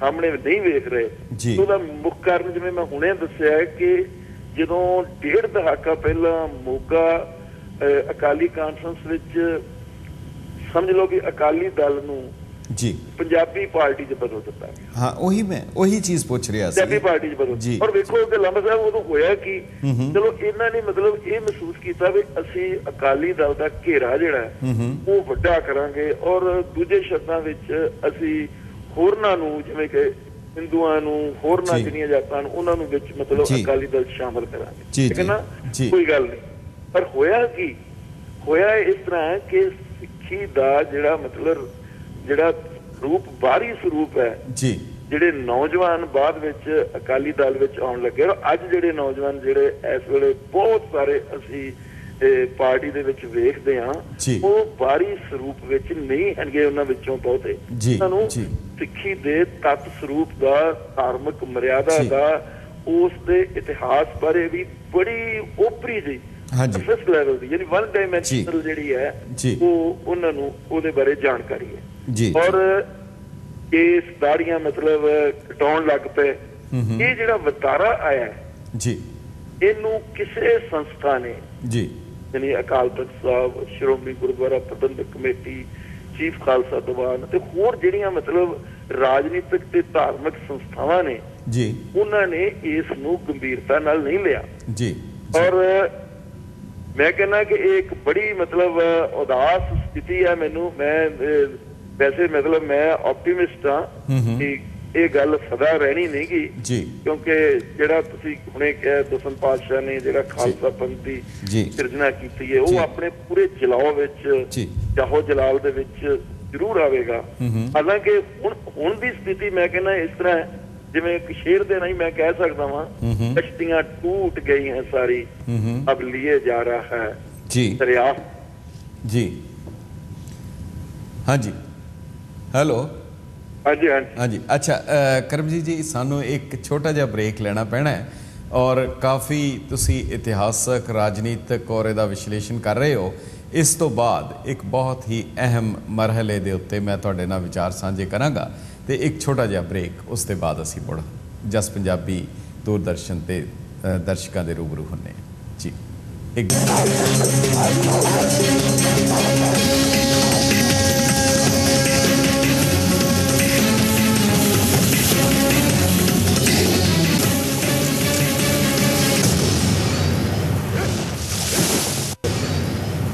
ਸਾਹਮਣੇ ਨਹੀਂ ਵੇਖ ਰਹੇ। ਉਹਦਾ ਮੁੱਖ ਕਾਰਨ ਜਿਵੇਂ ਮੈਂ ਹੁਣੇ ਦੱਸਿਆ ਹੈ ਕਿ ਜਦੋਂ ਡੇਢ ਦਹਾਕਾ ਪਹਿਲਾਂ ਮੋਗਾ ਅਕਾਲੀ ਕਾਨਫਰੰਸ ਵਿੱਚ ਸਮਝ ਲਓ ਕਿ ਅਕਾਲੀ ਦਲ ਨੂੰ ਜੀ ਪੰਜਾਬੀ ਪਾਰਟੀ 'ਚ ਬਦਲ ਦਿੱਤਾ ਗਿਆ ਹਾਂ ਉਹੀ ਮੈਂ ਉਹੀ ਚੀਜ਼ ਪੁੱਛ ਰਿਹਾ ਸੀ ਪੰਜਾਬੀ ਪਾਰਟੀ 'ਚ ਬਦਲ। ਔਰ ਵੇਖੋ ਕਿ ਲੰਬਾ ਸਾਹਿਬ ਉਦੋਂ ਹੋਇਆ ਕਿ। ਚਲੋ ਇਹਨਾਂ ਨੇ ਮਤਲਬ ਇਹ ਮਹਿਸੂਸ ਕੀਤਾ ਵੀ ਅਸੀਂ ਅਕਾਲੀ ਦਲ ਦਾ ਘੇਰਾ ਜਿਹੜਾ ਉਹ ਵੱਡਾ ਕਰਾਂਗੇ ਔਰ ਦੂਜੇ ਸ਼ਬਦਾਂ ਵਿੱਚ ਅਸੀਂ ਹੋਰਨਾਂ ਨੂੰ ਜਿਵੇਂ ਕਿ ਹਿੰਦੂਆਂ ਨੂੰ ਹੋਰਨਾਂ। ਜਿਹੜੀਆਂ ਜਾਤਾਂ ਨੂੰ ਉਹਨਾਂ ਨੂੰ ਵਿੱਚ ਮਤਲਬ। ਅਕਾਲੀ ਦਲ ਸ਼ਾਮਲ ਕਰਾਂਗੇ ਠੀਕ ਹੈ ਨਾ। ਕੋਈ ਗੱਲ ਨਹੀਂ ਪਰ ਹੋਇਆ ਕੀ ਹੋਇਆ ਇਸ ਤਰ੍ਹਾਂ ਕਿ ਸਿੱਖੀ ਦਾ ਜਿਹੜਾ ਮਤਲਬ ਜਿਹੜਾ ਰੂਪ ਬਾਹਰੀ ਸਰੂਪ ਹੈ ਜੀ ਜਿਹੜੇ ਨੌਜਵਾਨ ਬਾਅਦ ਵਿੱਚ ਅਕਾਲੀ ਦਲ ਵਿੱਚ ਆਉਣ ਲੱਗੇ ਔਰ ਅੱਜ ਜਿਹੜੇ ਨੌਜਵਾਨ ਜਿਹੜੇ ਇਸ ਵੇਲੇ ਬਹੁਤ ਸਾਰੇ ਅਸੀਂ ਪਾਰਟੀ ਦੇ ਵਿੱਚ ਵੇਖਦੇ ਹਾਂ ਜੀ। ਉਹ ਬਾਹਰੀ ਸਰੂਪ ਵਿੱਚ ਨਹੀਂ ਹਨਗੇ ਉਹਨਾਂ ਵਿੱਚੋਂ ਬਹੁਤੇ ਜੀ, ਉਹਨਾਂ ਨੂੰ ਜੀ। ਸਿੱਖੀ ਦੇ ਤੱਤ ਸਰੂਪ ਦਾ ਧਾਰਮਿਕ ਮਰਿਆਦਾ। ਦਾ ਉਸ ਦੇ ਇਤਿਹਾਸ ਬਾਰੇ ਵੀ ਬੜੀ ਓਪਰੀ ਜੀ। ਸਰਫੇਸ ਲੈਵਲ ਦੀ ਯਾਨੀ ਵਨ ਡਾਈਮੈਂਸ਼ਨਲ ਜਿਹੜੀ ਹੈ। ਉਹ ਉਹਨਾਂ ਨੂੰ ਉਹਦੇ ਬਾਰੇ ਜਾਣਕਾਰੀ ਹੈ। ਜੀ। ਔਰ ਇਸ ਦਾੜੀਆਂ ਮਤਲਬ ਕਟਾਉਣ ਲੱਗ ਪਏ। ਇਹ ਜਿਹੜਾ ਵਤਾਰਾ ਆਇਆ ਹੈ, ਜੀ। ਇਹਨੂੰ ਕਿਸੇ ਸੰਸਥਾ ਨੇ ਜੀ। ਯਾਨੀ ਅਕਾਲ ਤਖਤ ਸਾਹਿਬ ਸ਼੍ਰੋਮਣੀ ਗੁਰਦੁਆਰਾ ਪ੍ਰਬੰਧਕ ਕਮੇਟੀ ਚੀਫ ਖਾਲਸਾ ਦੀਵਾਨ ਤੇ ਹੋਰ ਜਿਹੜੀਆਂ ਮਤਲਬ ਰਾਜਨੀਤਿਕ ਤੇ ਧਾਰਮਿਕ ਸੰਸਥਾਵਾਂ ਨੇ ਜੀ। ਉਹਨਾਂ ਨੇ ਇਸ ਨੂੰ ਗੰਭੀਰਤਾ ਨਾਲ ਨਹੀਂ ਲਿਆ। ਜੀ। ਔਰ ਮੈਂ ਕਹਿੰਦਾ ਕਿ ਇਹ ਇੱਕ ਬੜੀ ਮਤਲਬ ਉਦਾਸ ਸਥਿਤੀ ਹੈ ਮੈਨੂੰ ਮੈਂ ਵੈਸੇ ਮਤਲਬ ਮੈਂ ਆਪਟੀਮਿਸਟ ਹਾਂ। ਕਿ ਇਹ ਗੱਲ ਸਦਾ ਰਹਿਣੀ ਨਹੀਂਗੀ ਜੀ ਕਿਉਂਕਿ ਜਿਹੜਾ ਤੁਸੀਂ ਹੁਣੇ ਕਿਹਾ ਦਸਮ ਪਾਤਸ਼ਾਹ ਨੇ ਜਿਹੜਾ ਖਾਲਸਾ ਪੰਥ ਦੀ ਸਿਰਜਣਾ ਕੀਤੀ ਹੈ। ਉਹ ਆਪਣੇ ਪੂਰੇ ਜਲਾਓ ਵਿੱਚ ਜੀ। ਚਾਹੋ ਜਲਾਲ ਦੇ ਵਿੱਚ ਜ਼ਰੂਰ ਆਵੇਗਾ। ਹਾਲਾਂਕਿ ਹੁਣ ਹੁਣ ਦੀ ਸਥਿਤੀ ਮੈਂ ਕਹਿੰਦਾ ਇਸ ਤਰ੍ਹਾਂ ਹੈ ਜਿਵੇਂ ਇੱਕ ਸ਼ੇਰ ਦੇ ਨਹੀਂ ਮੈਂ ਕਹਿ ਸਕਦਾ ਵਾਂ ਕਸ਼ਤੀਆਂ ਟੂਟ ਗਈ ਸਾਰੀ। ਅਬ ਲਿਏ ਜਾ ਰਹਾ ਹੈ ਜੀ। ਦਰਿਆ। ਜੀ। ਹਾਂਜੀ। ਹੈਲੋ। ਹਾਂਜੀ ਹਾਂਜੀ। ਅੱਛਾ ਕਰਮਜੀਤ ਜੀ ਸਾਨੂੰ ਇੱਕ ਛੋਟਾ ਜਿਹਾ ਬ੍ਰੇਕ ਲੈਣਾ ਪੈਣਾ ਹੈ ਔਰ ਕਾਫੀ ਤੁਸੀਂ ਇਤਿਹਾਸਕ ਰਾਜਨੀਤਿਕ ਔਰ ਇਹਦਾ ਵਿਸ਼ਲੇਸ਼ਣ ਕਰ ਰਹੇ ਹੋ। ਇਸ ਤੋਂ ਬਾਅਦ ਇੱਕ ਬਹੁਤ ਹੀ ਅਹਿਮ ਮਰਹਲੇ ਦੇ ਉੱਤੇ ਮੈਂ ਤੁਹਾਡੇ ਨਾਲ ਵਿਚਾਰ ਸਾਂਝੇ ਕਰਾਂਗਾ। ਤੇ ਇੱਕ ਛੋਟਾ ਜਿਹਾ ਬ੍ਰੇਕ ਉਸ ਤੋਂ ਬਾਅਦ ਅਸੀਂ ਮੁੜ ਜਸ ਪੰਜਾਬੀ ਦੂਰਦਰਸ਼ਨ ਤੇ ਅ, ਦਰਸ਼ਕਾਂ ਦੇ ਰੂਬਰੂ ਹੁੰਨੇ ਹਾਂ। ਜੀ ਇੱਕ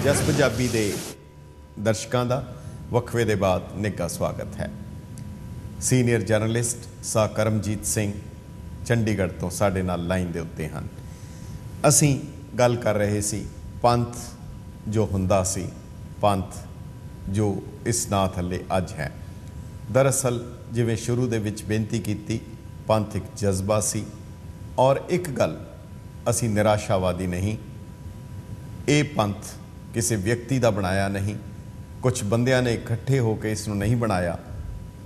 ਜਸ ਪੰਜਾਬੀ ਦੇ ਦਰਸ਼ਕਾਂ ਦਾ ਵਕਫੇ ਦੇ ਬਾਅਦ ਨਿੱਘਾ ਸਵਾਗਤ ਹੈ ਸੀਨੀਅਰ ਜਰਨਲਿਸਟ ਸਾ ਕਰਮਜੀਤ ਸਿੰਘ ਚੰਡੀਗੜ੍ਹ ਤੋਂ ਸਾਡੇ ਨਾਲ ਲਾਈਨ ਦੇ ਉੱਤੇ ਹਨ। ਅਸੀਂ ਗੱਲ ਕਰ ਰਹੇ ਸੀ ਪੰਥ ਜੋ ਹੁੰਦਾ ਸੀ, ਪੰਥ ਜੋ ਇਸ ਨਾਂ ਥੱਲੇ ਅੱਜ ਹੈ। ਦਰਅਸਲ ਜਿਵੇਂ ਸ਼ੁਰੂ ਦੇ ਵਿੱਚ ਬੇਨਤੀ ਕੀਤੀ, ਪੰਥ ਇੱਕ ਜਜ਼ਬਾ ਸੀ ਔਰ ਇੱਕ ਗੱਲ ਅਸੀਂ ਨਿਰਾਸ਼ਾਵਾਦੀ ਨਹੀਂ, ਇਹ ਪੰਥ ਕਿਸੇ ਵਿਅਕਤੀ ਦਾ ਬਣਾਇਆ ਨਹੀਂ ਕੁਝ ਬੰਦਿਆਂ ਨੇ ਇਕੱਠੇ ਹੋ ਕੇ ਇਸ ਨੂੰ ਨਹੀਂ ਬਣਾਇਆ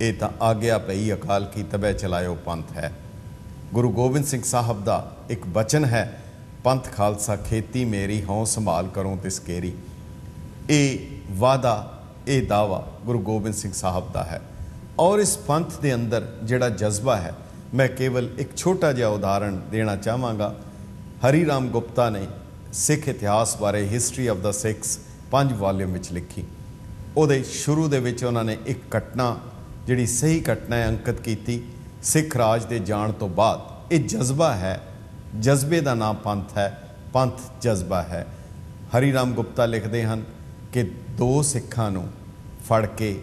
ਇਹ ਤਾਂ ਆਗਿਆ ਪਈ ਅਕਾਲ ਕੀ ਤਬੈ ਚਲਾਇਓ ਪੰਥ ਹੈ। ਗੁਰੂ ਗੋਬਿੰਦ ਸਿੰਘ ਸਾਹਿਬ ਦਾ ਇੱਕ ਬਚਨ ਹੈ, ਪੰਥ ਖਾਲਸਾ ਖੇਤੀ ਮੇਰੀ, ਹਉ ਸੰਭਾਲ ਕਰੋ ਤਿਸ ਕੇਰੀ। ਇਹ ਵਾਦਾ ਇਹ ਦਾਵਾ ਗੁਰੂ ਗੋਬਿੰਦ ਸਿੰਘ ਸਾਹਿਬ ਦਾ ਹੈ। ਔਰ ਇਸ ਪੰਥ ਦੇ ਅੰਦਰ ਜਿਹੜਾ ਜਜ਼ਬਾ ਹੈ, ਮੈਂ ਕੇਵਲ ਇੱਕ ਛੋਟਾ ਜਿਹਾ ਉਦਾਹਰਣ ਦੇਣਾ ਚਾਹਾਂਗਾ। ਹਰੀ ਰਾਮ ਗੁਪਤਾ ਨੇ ਸਿੱਖ ਇਤਿਹਾਸ ਬਾਰੇ ਹਿਸਟਰੀ ਆਫ ਦਾ ਸਿੱਖਸ ਪੰਜ ਵਾਲੀਅਮ ਵਿੱਚ ਲਿਖੀ। ਉਹਦੇ ਸ਼ੁਰੂ ਦੇ ਵਿੱਚ ਉਹਨਾਂ ਨੇ ਇੱਕ ਘਟਨਾ ਜਿਹੜੀ ਸਹੀ ਘਟਨਾ ਹੈ ਅੰਕਿਤ ਕੀਤੀ ਸਿੱਖ ਰਾਜ ਦੇ ਜਾਣ ਤੋਂ ਬਾਅਦ। ਇਹ ਜਜ਼ਬਾ ਹੈ। ਜਜ਼ਬੇ ਦਾ ਨਾਮ ਪੰਥ ਹੈ। ਪੰਥ ਜਜ਼ਬਾ ਹੈ। ਹਰੀ ਰਾਮ ਗੁਪਤਾ ਲਿਖਦੇ ਹਨ ਕਿ ਦੋ ਸਿੱਖਾਂ ਨੂੰ ਫੜ ਕੇ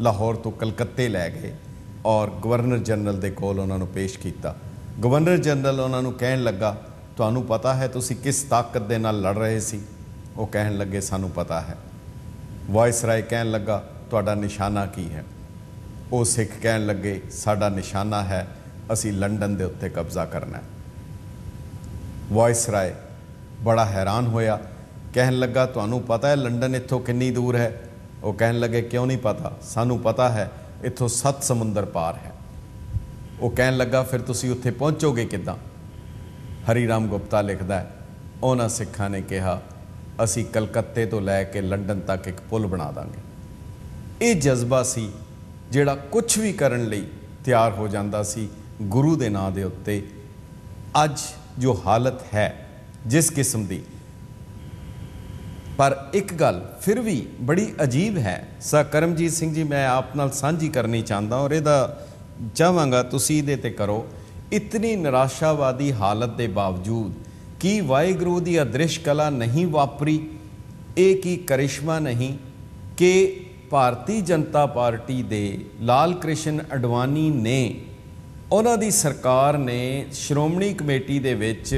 ਲਾਹੌਰ ਤੋਂ ਕਲਕੱਤੇ ਲੈ ਗਏ ਔਰ ਗਵਰਨਰ ਜਨਰਲ ਦੇ ਕੋਲ ਉਹਨਾਂ ਨੂੰ ਪੇਸ਼ ਕੀਤਾ। ਗਵਰਨਰ ਜਨਰਲ ਉਹਨਾਂ ਨੂੰ ਕਹਿਣ ਲੱਗਾ, ਤੁਹਾਨੂੰ ਪਤਾ ਹੈ ਤੁਸੀਂ ਕਿਸ ਤਾਕਤ ਦੇ ਨਾਲ ਲੜ ਰਹੇ ਸੀ? ਉਹ ਕਹਿਣ ਲੱਗੇ, ਸਾਨੂੰ ਪਤਾ ਹੈ। ਵਾਇਸਰਾਏ ਕਹਿਣ ਲੱਗਾ, ਤੁਹਾਡਾ ਨਿਸ਼ਾਨਾ ਕੀ ਹੈ? ਉਹ ਸਿੱਖ ਕਹਿਣ ਲੱਗੇ, ਸਾਡਾ ਨਿਸ਼ਾਨਾ ਹੈ, ਅਸੀਂ ਲੰਡਨ ਦੇ ਉੱਤੇ ਕਬਜ਼ਾ ਕਰਨਾ ਹੈ। ਵਾਇਸਰਾਏ ਬੜਾ ਹੈਰਾਨ ਹੋਇਆ। ਕਹਿਣ ਲੱਗਾ, ਤੁਹਾਨੂੰ ਪਤਾ ਹੈ ਲੰਡਨ ਇੱਥੋਂ ਕਿੰਨੀ ਦੂਰ ਹੈ? ਉਹ ਕਹਿਣ ਲੱਗੇ, ਕਿਉਂ ਨਹੀਂ ਪਤਾ? ਸਾਨੂੰ ਪਤਾ ਹੈ, ਇੱਥੋਂ ਸੱਤ ਸਮੁੰਦਰ ਪਾਰ ਹੈ। ਉਹ ਕਹਿਣ ਲੱਗਾ, ਫਿਰ ਤੁਸੀਂ ਉੱਥੇ ਪਹੁੰਚੋਗੇ ਕਿੱਦਾਂ? ਹਰੀ ਰਾਮ ਗੁਪਤਾ ਲਿਖਦਾ ਹੈ, ਉਹਨਾਂ ਸਿੱਖਾਂ ਨੇ ਕਿਹਾ, ਅਸੀਂ ਕਲਕੱਤੇ ਤੋਂ ਲੈ ਕੇ ਲੰਡਨ ਤੱਕ ਇੱਕ ਪੁਲ ਬਣਾ ਦਾਂਗੇ। ਇਹ ਜਜ਼ਬਾ ਸੀ ਜਿਹੜਾ ਕੁਝ ਵੀ ਕਰਨ ਲਈ ਤਿਆਰ ਹੋ ਜਾਂਦਾ ਸੀ ਗੁਰੂ ਦੇ ਨਾਂ ਦੇ ਉੱਤੇ, ਅੱਜ ਜੋ ਹਾਲਤ ਹੈ ਜਿਸ ਕਿਸਮ ਦੀ। ਪਰ ਇੱਕ ਗੱਲ ਫਿਰ ਵੀ ਬੜੀ ਅਜੀਬ ਹੈ। ਸਾ ਕਰਮਜੀਤ ਸਿੰਘ ਜੀ, ਮੈਂ ਆਪ ਨਾਲ ਸਾਂਝੀ ਕਰਨੀ ਚਾਹੁੰਦਾ ਔਰ ਇਹਦਾ ਚਾਹਾਂਗਾ ਤੁਸੀਂ ਇਹਦੇ ਤੇ ਕਰੋ, ਇਤਨੀ ਨਿਰਾਸ਼ਾਵਾਦੀ ਹਾਲਤ ਦੇ ਬਾਵਜੂਦ ਕੀ ਵਾਹਿਗੁਰੂ ਦੀ ਅਦ੍ਰਿਸ਼ ਕਲਾ ਨਹੀਂ ਵਾਪਰੀ, ਇਹ ਕੀ ਕਰਿਸ਼ਮਾ ਨਹੀਂ, ਕਿ ਭਾਰਤੀ ਜਨਤਾ ਪਾਰਟੀ ਦੇ ਲਾਲ ਕ੍ਰਿਸ਼ਨ ਅਡਵਾਨੀ ਨੇ, ਉਹਨਾਂ ਦੀ ਸਰਕਾਰ ਨੇ ਸ਼੍ਰੋਮਣੀ ਕਮੇਟੀ ਦੇ ਵਿੱਚ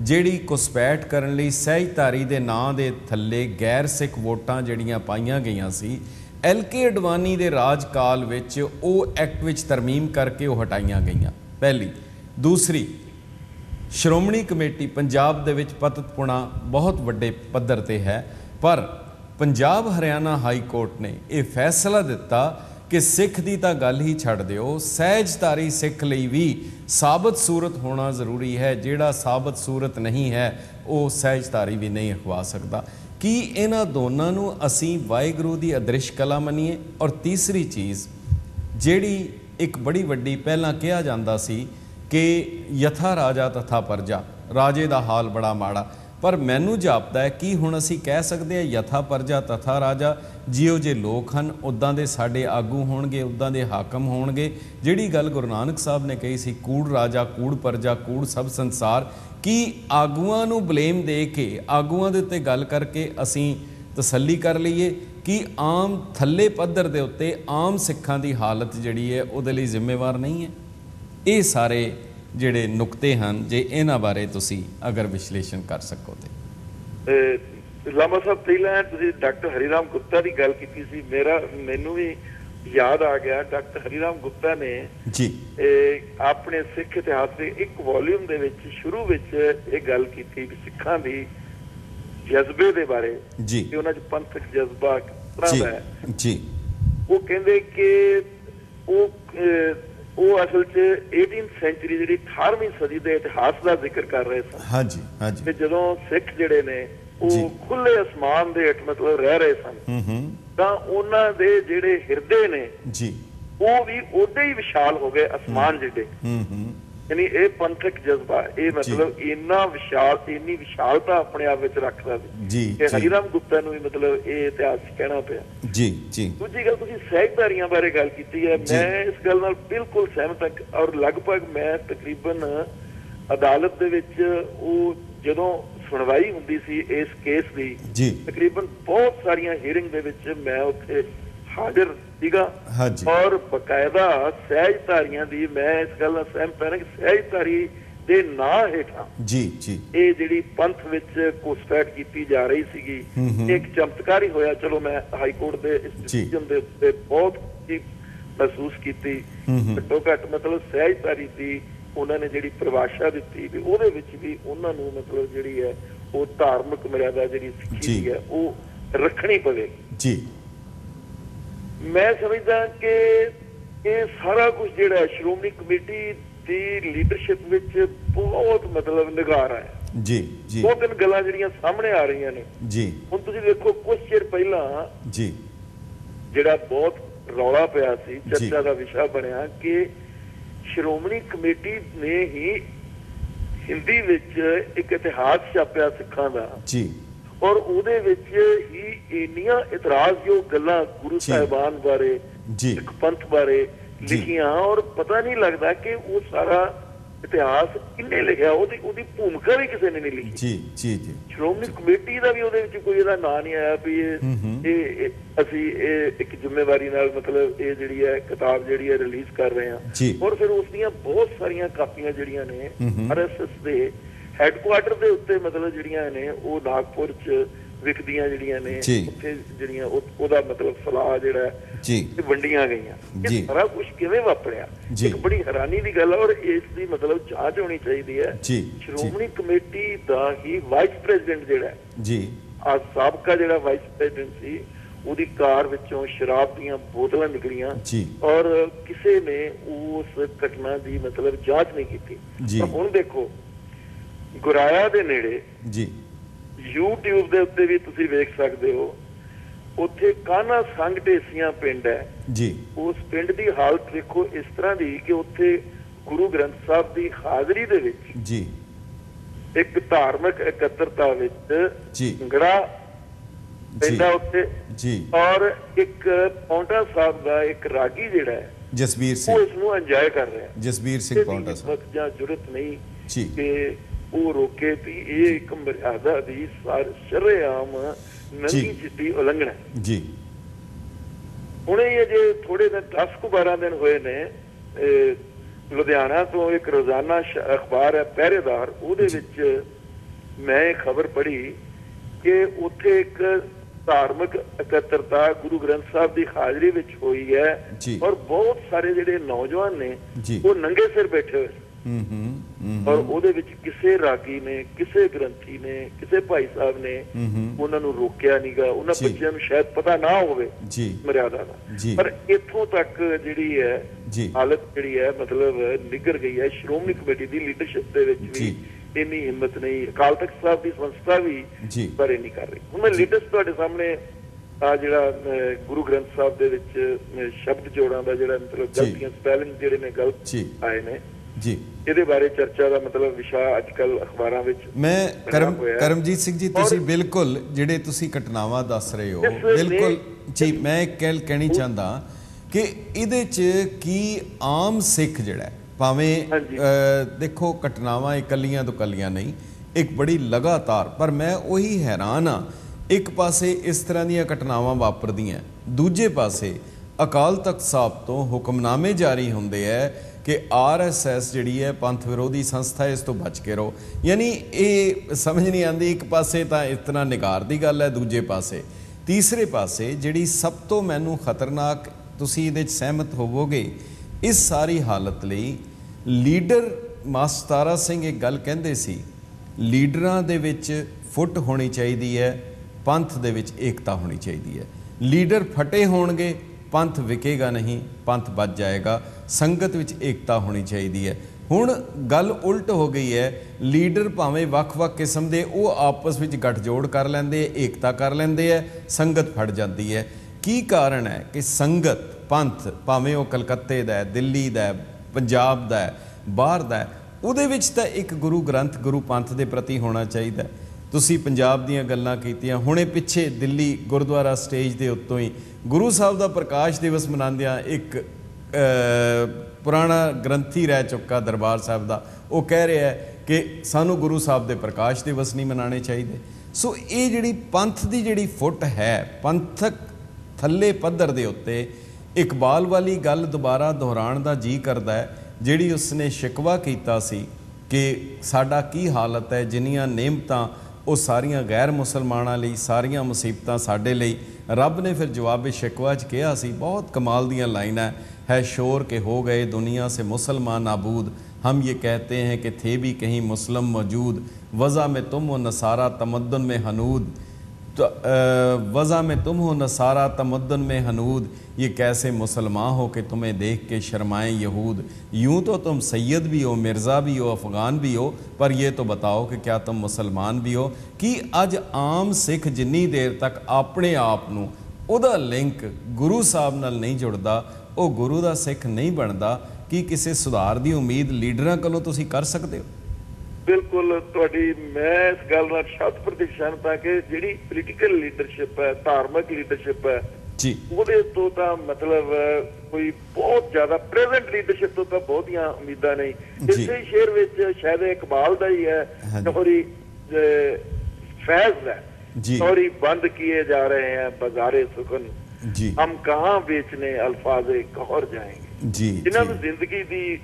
ਜਿਹੜੀ ਘੁਸਪੈਠ ਕਰਨ ਲਈ ਸਹਿਜਧਾਰੀ ਦੇ ਨਾਂ ਦੇ ਥੱਲੇ ਗੈਰ ਸਿੱਖ ਵੋਟਾਂ ਜਿਹੜੀਆਂ ਪਾਈਆਂ ਗਈਆਂ ਸੀ ਐਲਕੇ ਅਡਵਾਨੀ ਦੇ ਰਾਜਕਾਲ ਵਿੱਚ ਉਹ ਐਕਟ ਵਿੱਚ ਤਰਮੀਮ ਕਰਕੇ ਉਹ ਹਟਾਈਆਂ ਗਈਆਂ। ਪਹਿਲੀ। ਦੂਸਰੀ, ਸ਼੍ਰੋਮਣੀ ਕਮੇਟੀ ਪੰਜਾਬ ਦੇ ਵਿੱਚ ਪਤਤਪੁਣਾ ਬਹੁਤ ਵੱਡੇ ਪੱਧਰ ਤੇ ਹੈ, ਪਰ ਪੰਜਾਬ ਹਰਿਆਣਾ ਹਾਈ ਕੋਰਟ ਨੇ ਇਹ ਫੈਸਲਾ ਦਿੱਤਾ ਕਿ ਸਿੱਖ ਦੀ ਤਾਂ ਗੱਲ ਹੀ ਛੱਡ ਦਿਓ, ਸਹਿਜਧਾਰੀ ਸਿੱਖ ਲਈ ਵੀ ਸਾਬਤ ਸੂਰਤ ਹੋਣਾ ਜ਼ਰੂਰੀ ਹੈ, ਜਿਹੜਾ ਸਾਬਤ ਸੂਰਤ ਨਹੀਂ ਹੈ, ਉਹ ਸਹਿਜਧਾਰੀ ਵੀ ਨਹੀਂ ਅਖਵਾ ਸਕਦਾ। ਕੀ ਇਹਨਾਂ ਦੋਨਾਂ ਨੂੰ ਅਸੀਂ ਵਾਹਿਗੁਰੂ ਦੀ ਅਦ੍ਰਿਸ਼ ਕਲਾ ਮੰਨੀਏ? ਔਰ ਤੀਸਰੀ ਚੀਜ਼, ਜਿਹੜੀ ਇੱਕ ਬੜੀ ਵੱਡੀ ਪਹਿਲਾਂ ਕਿਹਾ ਜਾਂਦਾ ਸੀ ਕਿ ਯਥਾ ਰਾਜਾ ਤਥਾ ਪਰਜਾ, ਰਾਜੇ ਦਾ ਹਾਲ ਬੜਾ ਮਾੜਾ। ਪਰ ਮੈਨੂੰ ਜਾਪਦਾ ਹੈ, ਕਿ ਹੁਣ ਅਸੀਂ ਕਹਿ ਸਕਦੇ ਹਾਂ, ਯਥਾ ਪਰਜਾ ਤਥਾ ਰਾਜਾ, ਜਿਉ ਜੇ ਲੋਕ ਹਨ ਉਦਾਂ ਦੇ ਸਾਡੇ ਆਗੂ ਹੋਣਗੇ ਉਦਾਂ ਦੇ ਹਾਕਮ ਹੋਣਗੇ। ਜਿਹੜੀ ਗੱਲ ਗੁਰੂ ਨਾਨਕ ਸਾਹਿਬ ਨੇ ਕਹੀ ਸੀ, ਕੂੜ ਰਾਜਾ, ਕੂੜ ਪਰਜਾ, ਕੂੜ ਸਭ ਸੰਸਾਰ, ਕਿ ਆਗੂਆਂ ਨੂੰ ਬਲੇਮ ਦੇ ਕੇ, ਆਗੂਆਂ ਦੇ ਉੱਤੇ ਗੱਲ ਕਰਕੇ ਅਸੀਂ ਤਸੱਲੀ ਕਰ ਲਈਏ? ਕਿ ਆਮ ਥੱਲੇ ਪੱਧਰ ਦੇ ਉੱਤੇ ਆਮ ਸਿੱਖਾਂ ਦੀ ਹਾਲਤ ਜਿਹੜੀ ਹੈ, ਉਹਦੇ ਲਈ ਜ਼ਿੰਮੇਵਾਰ ਨਹੀਂ ਹੈ? ਇਹ ਸਾਰੇ ਜਿਹੜੇ ਨੁਕਤੇ ਹਨ ਜੇ ਇਹਨਾਂ ਬਾਰੇ ਤੁਸੀਂ ਅਗਰ ਵਿਸ਼ਲੇਸ਼ਣ ਕਰ ਸਕੋ ਤੇ। ਲਾਮਾ ਸਾਹਿਬ ਪਹਿਲਾਂ ਤੁਸੀਂ ਡਾਕਟਰ ਹਰੀਰਾਮ ਗੁਪਤਾ ਦੀ ਗੱਲ ਕੀਤੀ ਸੀ। ਮੇਰਾ ਮੈਨੂੰ ਵੀ ਯਾਦ ਆ ਗਿਆ ਡਾਕਟਰ ਹਰੀਰਾਮ ਗੁਪਤਾ ਨੇ ਜੀ। ਆਪਣੇ ਸਿੱਖ ਇਤਿਹਾਸ ਦੇ ਇੱਕ ਵੋਲਿਊਮ ਦੇ ਵਿੱਚ ਸ਼ੁਰੂ ਵਿੱਚ ਇਹ ਗੱਲ ਕੀਤੀ ਕਿ ਸਿੱਖਾਂ ਦੀ ਜਜ਼ਬੇ ਦੇ ਬਾਰੇ ਜੀ। ਕਿ ਉਹਨਾਂ 'ਚ ਪੰਥਕ ਜਜ਼ਬਾ ਕਿਸ ਤਰ੍ਹਾਂ ਦਾ ਹੈ। ਜੀ। ਉਹ ਕਹਿੰਦੇ ਕਿ ਉਹ ਉਹ ਅਸਲ 'ਚ 18th ਸੈਂਚੁਰੀ ਜਿਹੜੀ 18ਵੀਂ ਸਦੀ ਦੇ ਇਤਿਹਾਸ ਦਾ ਜ਼ਿਕਰ ਕਰ ਰਹੇ ਸਨ। ਹਾਂਜੀ ਹਾਂਜੀ। ਕਿ ਜਦੋਂ ਸਿੱਖ ਜਿਹੜੇ ਨੇ। ਉਹ ਖੁੱਲੇ ਅਸਮਾਨ ਦੇ ਹੇਠ ਮਤਲਬ ਰਹਿ ਰਹੇ ਸਨ। ਹੂੰ ਹੂੰ। ਤਾਂ ਉਹਨਾਂ ਦੇ ਜਿਹੜੇ ਹਿਰਦੇ ਨੇ ਜੀ। ਉਹ ਵੀ ਉਹਦੇ ਹੀ ਵਿਸ਼ਾਲ ਹੋ ਗਏ ਅਸਮਾਨ ਜਿੱਡੇ। ਹੂੰ ਹੂੰ। ਯਾਨੀ ਇਹ ਪੰਥਕ ਜਜ਼ਬਾ ਇਹ ਮਤਲਬ ਇੰਨਾ ਵਿਸ਼ਾਲ ਇੰਨੀ ਵਿਸ਼ਾਲਤਾ ਆਪਣੇ ਆਪ ਵਿੱਚ ਰੱਖਦਾ ਸੀ ਜੀ ਹਰੀਰਾਮ ਗੁਪਤਾ ਨੂੰ ਵੀ ਮਤਲਬ ਇਹ ਇਤਿਹਾਸ ਕਹਿਣਾ ਪਿਆ। ਜੀ ਜੀ। ਦੂਜੀ ਗੱਲ ਤੁਸੀਂ ਸਹਿਜਧਾਰੀਆਂ ਬਾਰੇ ਗੱਲ ਕੀਤੀ ਹੈ। ਮੈਂ ਇਸ ਗੱਲ ਨਾਲ ਬਿਲਕੁਲ ਸਹਿਮਤ ਹਾਂ ਔਰ ਲਗਭਗ ਮੈਂ ਤਕਰੀਬਨ ਅਦਾਲਤ ਦੇ ਵਿੱਚ ਉਹ ਜਦੋਂ ਸੁਣਵਾਈ ਹੁੰਦੀ ਸੀ ਇਸ ਕੇਸ ਦੀ ਤਕਰੀਬਨ ਬਹੁਤ ਸਾਰੀਆਂ ਹੀਅਰਿੰਗ ਦੇ ਵਿੱਚ ਮੈਂ ਉੱਥੇ ਹਾਜ਼ਰ ਸੀਗਾ। ਹਾਂਜੀ। ਔਰ ਬਕਾਇਦਾ ਸਹਿਜਧਾਰੀਆਂ ਦੀ ਮੈਂ ਇਸ ਗੱਲ ਨਾਲ ਸਹਿਮਤ ਹਾਂ ਕਿ ਸਹਿਜਧਾਰੀ ਦੇ ਨਾਂ ਹੇਠਾਂ ਜੀ ਜੀ। ਇਹ ਜਿਹੜੀ ਪੰਥ ਵਿੱਚ ਕੋਸਟੈਟ ਕੀਤੀ ਜਾ ਰਹੀ ਸੀਗੀ ਇੱਕ ਚਮਤਕਾਰ ਹੀ ਹੋਇਆ। ਚਲੋ ਮੈਂ ਹਾਈ ਕੋਰਟ ਦੇ ਇਸ। ਡਿਸੀਜਨ ਦੇ ਉੱਤੇ ਬਹੁਤ ਹੀ ਮਹਿਸੂਸ ਕੀਤੀ। ਘੱਟੋ ਘੱਟ ਮਤਲਬ ਸਹਿਜਤਾਰੀ ਦੀ ਉਹਨਾਂ ਨੇ ਜਿਹੜੀ ਪਰਿਭਾਸ਼ਾ ਦਿੱਤੀ ਵੀ ਉਹਦੇ ਵਿੱਚ ਵੀ ਉਹਨਾਂ ਨੂੰ ਮਤਲਬ ਜਿਹੜੀ ਹੈ ਉਹ ਧਾਰਮਿਕ ਮਰਿਆਦਾ ਜਿਹੜੀ ਸਿੱਖੀ ਹੈ ਉਹ ਰੱਖਣੀ ਪਵੇਗੀ। ਜੀ। ਮੈਂ ਸਮਝਦਾ ਕਿ ਇਹ ਸਾਰਾ ਕੁਝ ਜਿਹੜਾ ਸ਼੍ਰੋਮਣੀ ਕਮੇਟੀ ਦੀ ਲੀਡਰਸ਼ਿਪ ਵਿੱਚ ਬਹੁਤ ਮਤਲਬ ਨਿਗਾਰ ਹੈ। ਜੀ ਜੀ। ਦੋ ਤਿੰਨ ਗੱਲਾਂ ਜਿਹੜੀਆਂ ਸਾਹਮਣੇ ਆ ਰਹੀਆਂ ਨੇ। ਜੀ। ਹੁਣ ਤੁਸੀਂ ਦੇਖੋ ਕੁਝ ਚਿਰ ਪਹਿਲਾਂ ਜੀ। ਜਿਹੜਾ ਬਹੁਤ ਰੌਲਾ ਪਿਆ ਸੀ ਚਰਚਾ ਦਾ ਵਿਸ਼ਾ ਬਣਿਆ ਕਿ ਸ਼੍ਰੋਮਣੀ ਕਮੇਟੀ ਨੇ ਹੀ ਹਿੰਦੀ ਵਿੱਚ ਇੱਕ ਇਤਿਹਾਸ ਛਾਪਿਆ ਸਿੱਖਾਂ ਦਾ। ਜੀ। ਔਰ ਉਹਦੇ ਵਿੱਚ ਹੀ ਇੰਨੀਆਂ ਇਤਰਾਜ਼ਯੋਗ ਗੱਲਾਂ ਗੁਰੂ। ਸਾਹਿਬਾਨ ਬਾਰੇ ਜੀ। ਸਿੱਖ ਪੰਥ ਬਾਰੇ। ਲਿਖੀਆਂ ਔਰ ਪਤਾ ਨਹੀਂ ਲੱਗਦਾ ਕਿ ਉਹ ਸਾਰਾ ਇਤਿਹਾਸ ਕਿੰਨੇ ਲਿਖਿਆ ਉਹਦੀ ਉਹਦੀ ਭੂਮਿਕਾ ਵੀ ਕਿਸੇ ਨੇ ਨਹੀਂ ਲਿਖੀ। ਜੀ ਜੀ ਜੀ। ਸ਼੍ਰੋਮਣੀ ਕਮੇਟੀ ਦਾ ਵੀ ਉਹਦੇ ਵਿੱਚ ਕੋਈ ਇਹਦਾ ਨਾਂ ਨਹੀਂ ਆਇਆ ਵੀ ਇਹ ਅਸੀਂ ਇਹ ਇੱਕ ਜ਼ਿੰਮੇਵਾਰੀ ਨਾਲ ਮਤਲਬ ਇਹ ਜਿਹੜੀ ਹੈ ਕਿਤਾਬ ਜਿਹੜੀ ਹੈ ਰਿਲੀਜ਼ ਕਰ ਰਹੇ ਹਾਂ। ਔਰ ਫਿਰ ਉਸ ਦੀਆਂ ਬਹੁਤ ਸਾਰੀਆਂ ਕਾਪੀਆਂ ਜਿਹੜੀਆਂ ਨੇ ਆਰਐਸਐਸ ਦੇ ਹੈੱਡਕੁਆਟਰ ਦੇ ਉੱਤੇ ਮਤਲਬ ਜਿਹੜੀਆਂ ਨੇ ਉਹ ਨਾਗਪੁਰ ਚ ਵਿਕਦੀਆਂ ਜਿਹੜੀਆਂ ਨੇ। ਉੱਥੇ ਜਿਹੜੀਆਂ ਉਹ- ਉਹਦਾ ਮਤਲਬ ਸਲਾਹ ਜਿਹੜਾ ਜੀ ਵੰਡੀਆਂ ਗਈਆਂ। ਇਹ ਸਾਰਾ ਕੁਝ ਕਿਵੇਂ ਵਾਪਰਿਆ। ਇੱਕ ਬੜੀ ਹੈਰਾਨੀ ਦੀ ਗੱਲ ਹੈ ਔਰ ਇਸ ਦੀ ਮਤਲਬ ਜਾਂਚ ਹੋਣੀ ਚਾਹੀਦੀ ਹੈ। ਸ਼੍ਰੋਮਣੀ ਕਮੇਟੀ ਦਾ ਹੀ ਵਾਈਸ ਪ੍ਰੈਜ਼ੀਡੈਂਟ ਜਿਹੜਾ ਜੀ ਆ ਸਾਬਕਾ ਜਿਹੜਾ ਵਾਈਸ ਪ੍ਰੈਜ਼ੀਡੈਂਟ ਸੀ ਉਹਦੀ ਕਾਰ ਵਿੱਚੋਂ ਸ਼ਰਾਬ ਦੀਆਂ ਬੋਤਲਾਂ ਨਿਕਲੀਆਂ ਜੀ। ਔਰ ਕਿਸੇ ਨੇ ਉਸ ਘਟਨਾ ਦੀ ਮਤਲਬ ਜਾਂਚ ਨਹੀਂ ਕੀਤੀ ਹੁਣ ਦੇਖੋ ਗੁਰਾਇਆ ਦੇ ਨੇੜੇ ਜੀ। YouTube ਦੇ ਉੱਤੇ ਵੀ ਤੁਸੀਂ ਵੇਖ ਸਕਦੇ ਹੋ। ਉੱਥੇ ਕਾਨਾ ਸੰਗ ਢੇਸੀਆਂ ਪਿੰਡ ਹੈ। ਜੀ। ਉਸ ਪਿੰਡ ਦੀ ਹਾਲਤ ਵੇਖੋ ਇਸ ਤਰ੍ਹਾਂ ਦੀ ਕਿ ਉੱਥੇ ਗੁਰੂ ਗ੍ਰੰਥ ਸਾਹਿਬ ਦੀ ਹਾਜ਼ਰੀ ਦੇ ਵਿੱਚ ਜੀ। ਇੱਕ ਧਾਰਮਿਕ ਇਕੱਤਰਤਾ ਵਿੱਚ ਜੀ। ਭੰਗੜਾ ਪੈਂਦਾ ਉੱਥੇ। ਜੀ। ਔਰ ਇੱਕ ਪੌਂਟਾ ਸਾਹਿਬ ਦਾ ਇੱਕ ਰਾਗੀ ਜਿਹੜਾ ਹੈ ਜਸਬੀਰ ਉਹ ਸਿੰਘ। ਇਸ ਨੂੰ ਇੰਜੋਏ ਕਰ ਰਿਹਾ ਜਸਬੀਰ ਸਿੰਘ ਪੌਂਟਾ ਸਾਹਿਬ। ਜਾਂ ਜੁਰਤ ਨਹੀਂ ਜੀ। ਕਿ ਉਹ ਰੋਕੇ ਵੀ ਇਹ ਇੱਕ ਮਰਿਆਦਾ ਦੀ ਸਾਰ ਸ਼ਰੇਆਮ ਜੀ। ਚਿੱਟੀ ਉਲੰਘਣਾ ਜੀ ਹੁਣੇ ਇਹ ਜੇ ਥੋੜੇ ਦਿਨ 10 ਕੁ 12 ਦਿਨ ਹੋਏ ਨੇ ਲੁਧਿਆਣਾ ਤੋਂ ਇੱਕ ਰੋਜ਼ਾਨਾ ਅਖਬਾਰ ਹੈ ਪਹਿਰੇਦਾਰ ਉਹਦੇ ਵਿੱਚ ਮੈਂ ਇਹ ਖਬਰ ਪੜ੍ਹੀ ਕਿ ਉੱਥੇ ਇੱਕ ਧਾਰਮਿਕ ਇਕੱਤਰਤਾ ਗੁਰੂ ਗ੍ਰੰਥ ਸਾਹਿਬ ਦੀ ਹਾਜ਼ਰੀ ਵਿੱਚ ਹੋਈ ਹੈ। ਔਰ ਬਹੁਤ ਸਾਰੇ ਜਿਹੜੇ ਨੌਜਵਾਨ ਨੇ। ਉਹ ਨੰਗੇ ਸਿਰ ਬੈਠੇ ਹੋਏ। ਹੂੰ ਹੂੰ ਔਰ ਉਹਦੇ ਵਿੱਚ ਕਿਸੇ ਰਾਗੀ ਨੇ ਕਿਸੇ ਗ੍ਰੰਥੀ ਨੇ ਕਿਸੇ ਭਾਈ ਸਾਹਿਬ ਨੇ ਉਹਨਾਂ ਨੂੰ ਰੋਕਿਆ ਨਹੀਂਗਾ ਉਹਨਾਂ। ਬੱਚਿਆਂ ਨੂੰ ਸ਼ਾਇਦ ਪਤਾ ਨਾ ਹੋਵੇ ਜੀ ਮਰਿਆਦਾ ਦਾ। ਪਰ ਇੱਥੋਂ ਤੱਕ ਜਿਹੜੀ ਹੈ ਹਾਲਤ ਜਿਹੜੀ ਹੈ ਮਤਲਬ ਨਿਗਰ ਗਈ ਹੈ ਸ਼੍ਰੋਮਣੀ ਕਮੇਟੀ ਦੀ ਲੀਡਰਸ਼ਿਪ ਦੇ ਵਿੱਚ ਵੀ। ਇੰਨੀ ਹਿੰਮਤ ਨਹੀਂ ਅਕਾਲ ਤਖਤ ਸਾਹਿਬ ਦੀ ਸੰਸਥਾ ਵੀ। ਪਰ ਇਹ ਨਹੀਂ ਕਰ ਰਹੀ ਹੁਣ ਮੈਂ ਲੇਟੈਸਟ ਤੁਹਾਡੇ ਸਾਹਮਣੇ ਆ ਜਿਹੜਾ ਗੁਰੂ ਗ੍ਰੰਥ ਸਾਹਿਬ ਦੇ ਵਿੱਚ ਸ਼ਬਦ ਜੋੜਾਂ ਦਾ ਜਿਹੜਾ ਮਤਲਬ। ਗਲਤੀਆਂ ਸਪੈਲਿੰਗ ਜਿਹੜੇ ਨੇ ਗਲਤ। ਆਏ ਨੇ ਜੀ ਇਹਦੇ ਬਾਰੇ ਚਰਚਾ ਦਾ ਮਤਲਬ ਵਿਸ਼ਾ ਅੱਜ ਕੱਲ ਅਖਬਾਰਾਂ ਵਿੱਚ ਮੈਂ ਕਰਮ। ਕਰਮਜੀਤ ਸਿੰਘ ਜੀ ਤੁਸੀਂ ਬਿਲਕੁਲ ਜਿਹੜੇ ਤੁਸੀਂ ਘਟਨਾਵਾਂ ਦੱਸ ਰਹੇ ਹੋ ਬਿਲਕੁਲ ਜੀ ਮੈਂ ਇੱਕ ਗੱਲ ਕਹਿਣੀ ਚਾਹੁੰਦਾ ਕਿ ਇਹਦੇ ਚ ਕੀ ਆਮ ਸਿੱਖ ਜਿਹੜਾ ਭਾਵੇਂ ਦੇਖੋ ਘਟਨਾਵਾਂ ਇਕੱਲੀਆਂ ਤੋਂ ਇਕੱਲੀਆਂ ਨਹੀਂ ਇੱਕ ਬੜੀ ਲਗਾਤਾਰ ਪਰ ਮੈਂ ਉਹੀ ਹੈਰਾਨ ਆ ਇੱਕ ਪਾਸੇ ਇਸ ਤਰ੍ਹਾਂ ਦੀਆਂ ਘਟਨਾਵਾਂ ਵਾਪਰਦੀਆਂ ਦੂਜੇ ਪਾਸੇ ਅਕਾਲ ਤਖਤ ਸਾਹਿਬ ਤੋਂ ਹੁਕਮਨਾਮੇ ਜਾਰੀ ਹੁੰਦੇ ਹੈ ਕਿ ਆਰਐਸਐਸ ਜਿਹੜੀ ਹੈ ਪੰਥ ਵਿਰੋਧੀ ਸੰਸਥਾ ਇਸ ਤੋਂ ਬਚ ਕੇ ਰਹੋ। ਯਾਨੀ ਇਹ ਸਮਝ ਨਹੀਂ ਆਉਂਦੀ, ਇੱਕ ਪਾਸੇ ਤਾਂ ਇਤਨਾ ਨਿਗਾਰ ਦੀ ਗੱਲ ਹੈ, ਦੂਜੇ ਪਾਸੇ, ਤੀਸਰੇ ਪਾਸੇ ਜਿਹੜੀ ਸਭ ਤੋਂ ਮੈਨੂੰ ਖਤਰਨਾਕ ਤੁਸੀਂ ਇਹਦੇ 'ਚ ਸਹਿਮਤ ਹੋਵੋਗੇ, ਇਸ ਸਾਰੀ ਹਾਲਤ ਲਈ ਲੀਡਰ ਮਾਸਤਾਰਾ ਸਿੰਘ ਇਹ ਗੱਲ ਕਹਿੰਦੇ ਸੀ, ਲੀਡਰਾਂ ਦੇ ਵਿੱਚ ਫੁੱਟ ਹੋਣੀ ਚਾਹੀਦੀ ਹੈ, ਪੰਥ ਦੇ ਵਿੱਚ ਏਕਤਾ ਹੋਣੀ ਚਾਹੀਦੀ ਹੈ। ਲੀਡਰ ਫਟੇ ਹੋਣਗੇ, ਪੰਥ ਵਿਕੇਗਾ ਨਹੀਂ, ਪੰਥ ਬਚ ਜਾਏਗਾ। ਸੰਗਤ ਵਿੱਚ ਏਕਤਾ ਹੋਣੀ ਚਾਹੀਦੀ ਹੈ। ਹੁਣ ਗੱਲ ਉਲਟ ਹੋ ਗਈ ਹੈ। ਲੀਡਰ ਭਾਵੇਂ ਵੱਖ-ਵੱਖ ਕਿਸਮ ਦੇ, ਉਹ ਆਪਸ ਵਿੱਚ ਗੱਠਜੋੜ ਕਰ ਲੈਂਦੇ ਏਕਤਾ ਕਰ ਲੈਂਦੇ ਹੈ, ਸੰਗਤ ਫੜ ਜਾਂਦੀ ਹੈ। ਕੀ ਕਾਰਨ ਹੈ ਕਿ ਸੰਗਤ, ਪੰਥ, ਭਾਵੇਂ ਉਹ ਕਲਕੱਤੇ ਦਾ ਹੈ, ਦਿੱਲੀ ਦਾ ਹੈ, ਪੰਜਾਬ ਦਾ ਹੈ, ਬਾਹਰ ਦਾ ਹੈ, ਉਹਦੇ ਵਿੱਚ ਤਾਂ ਇੱਕ ਗੁਰੂ ਗ੍ਰੰਥ, ਗੁਰੂ ਪੰਥ ਦੇ ਪ੍ਰਤੀ ਹੋਣਾ ਚਾਹੀਦਾ ਤੁਸੀਂ ਪੰਜਾਬ ਦੀਆਂ ਗੱਲਾਂ ਕੀਤੀਆਂ, ਹੁਣੇ ਪਿੱਛੇ ਦਿੱਲੀ ਗੁਰਦੁਆਰਾ ਸਟੇਜ ਦੇ ਉੱਤੋਂ ਹੀ ਗੁਰੂ ਸਾਹਿਬ ਦਾ ਪ੍ਰਕਾਸ਼ ਦਿਵਸ ਮਨਾਉਂਦਿਆਂ ਇੱਕ ਪੁਰਾਣਾ ਗ੍ਰੰਥੀ ਰਹਿ ਚੁੱਕਾ ਦਰਬਾਰ ਸਾਹਿਬ ਦਾ। ਉਹ ਕਹਿ ਰਿਹਾ ਕਿ ਸਾਨੂੰ ਗੁਰੂ ਸਾਹਿਬ ਦੇ ਪ੍ਰਕਾਸ਼ ਦਿਵਸ ਨਹੀਂ ਮਨਾਉਣੇ ਚਾਹੀਦੇ। ਸੋ ਇਹ ਜਿਹੜੀ ਪੰਥ ਦੀ ਜਿਹੜੀ ਫੁੱਟ ਹੈ, ਪੰਥਕ ਥੱਲੇ ਪੱਧਰ ਦੇ ਉੱਤੇ ਇਕਬਾਲ ਵਾਲੀ ਗੱਲ ਦੁਬਾਰਾ ਦੁਹਰਾਉਣ ਦਾ ਜੀ ਕਰਦਾ ਹੈ, ਜਿਹੜੀ ਉਸਨੇ ਸ਼ਿਕਵਾ ਕੀਤਾ ਸੀ ਕਿ ਸਾਡਾ ਕੀ ਹਾਲਤ ਹੈ, ਜਿੰਨੀਆਂ ਨੇਮਤਾਂ, ਉਹ ਸਾਰੀਆਂ ਗੈਰ ਮੁਸਲਮਾਨਾਂ ਲਈ, ਸਾਰੀਆਂ ਮੁਸੀਬਤਾਂ ਸਾਡੇ ਲਈ رب نے پھر جواب شکوہ چاہا سی بہت کمال دیا لائنہ ہے شور کے ہو گئے دنیا سے مسلمان عبود ہم یہ کہتے ہیں کہ تھے بھی کہیں مسلم موجود وضع میں تم و نصارہ تمدن میں حنود वज़ा में तुम हो नसारा तमद्दन में हनूद ये कैसे मुसलमान हो कि तुम्हें देख के शर्माएं यहूद यूं तो तुम सैयद भी हो मिर्ज़ा भी हो अफ़गान भी हो पर ये तो बताओ कि क्या तुम मुसलमान भी हो कि ਅੱਜ ਆਮ ਸਿੱਖ ਜਿੰਨੀ ਦੇਰ ਤੱਕ ਆਪਣੇ ਆਪ ਨੂੰ ਉਹਦਾ ਲਿੰਕ ਗੁਰੂ ਸਾਹਿਬ ਨਾਲ ਨਹੀਂ ਜੁੜਦਾ ਉਹ ਗੁਰੂ ਦਾ ਸਿੱਖ ਨਹੀਂ ਬਣਦਾ ਕੀ ਕਿਸੇ ਸੁਧਾਰ ਦੀ ਉਮੀਦ ਲੀਡਰਾਂ ਕੋਲੋਂ ਤੁਸੀਂ ਕਰ ਸਕਦੇ ਹੋ ਬਿਲਕੁਲ ਤੁਹਾਡੀ ਮੈਂ ਇਸ ਗੱਲ ਨਾਲ 100% ਹਾਂ ਕਿ ਜਿਹੜੀ ਪੋਲੀਟੀਕਲ ਲੀਡਰਸ਼ਿਪ ਹੈ ਧਾਰਮਿਕ ਲੀਡਰਸ਼ਿਪ ਹੈ ਜੀ। ਉਹਦੇ ਤੋਂ ਤਾਂ ਮਤਲਬ ਕੋਈ ਬਹੁਤ ਜ਼ਿਆਦਾ ਪ੍ਰੈਜ਼ੈਂਟ ਲੀਡਰਸ਼ਿਪ ਤੋਂ ਤਾਂ ਬਹੁਤੀਆਂ ਉਮੀਦਾਂ ਨਹੀਂ। ਇਸੇ ਸ਼ੇਰ ਵਿੱਚ ਸ਼ਾਇਦ ਇਕਬਾਲ ਦਾ ਹੀ ਹੈ ਨਹਰੀ ਫੈਜ਼ ਹੈ। ਜੀ। ਸੌਰੀ ਬੰਦ ਕੀਏ ਜਾ ਰਹੇ ਹੈ ਬਾਜ਼ਾਰੇ ਸੁਖਨ। ਜੀ। ਹਮ ਕਹਾਂ ਵੇਚਨੇ ਅਲਫਾਜ਼ੇ ਕਹਰ ਜਾਏਗੇ। ਜੀ ਜਿਨ੍ਹਾਂ ਨੂੰ ਜ਼ਿੰਦਗੀ ਦੀ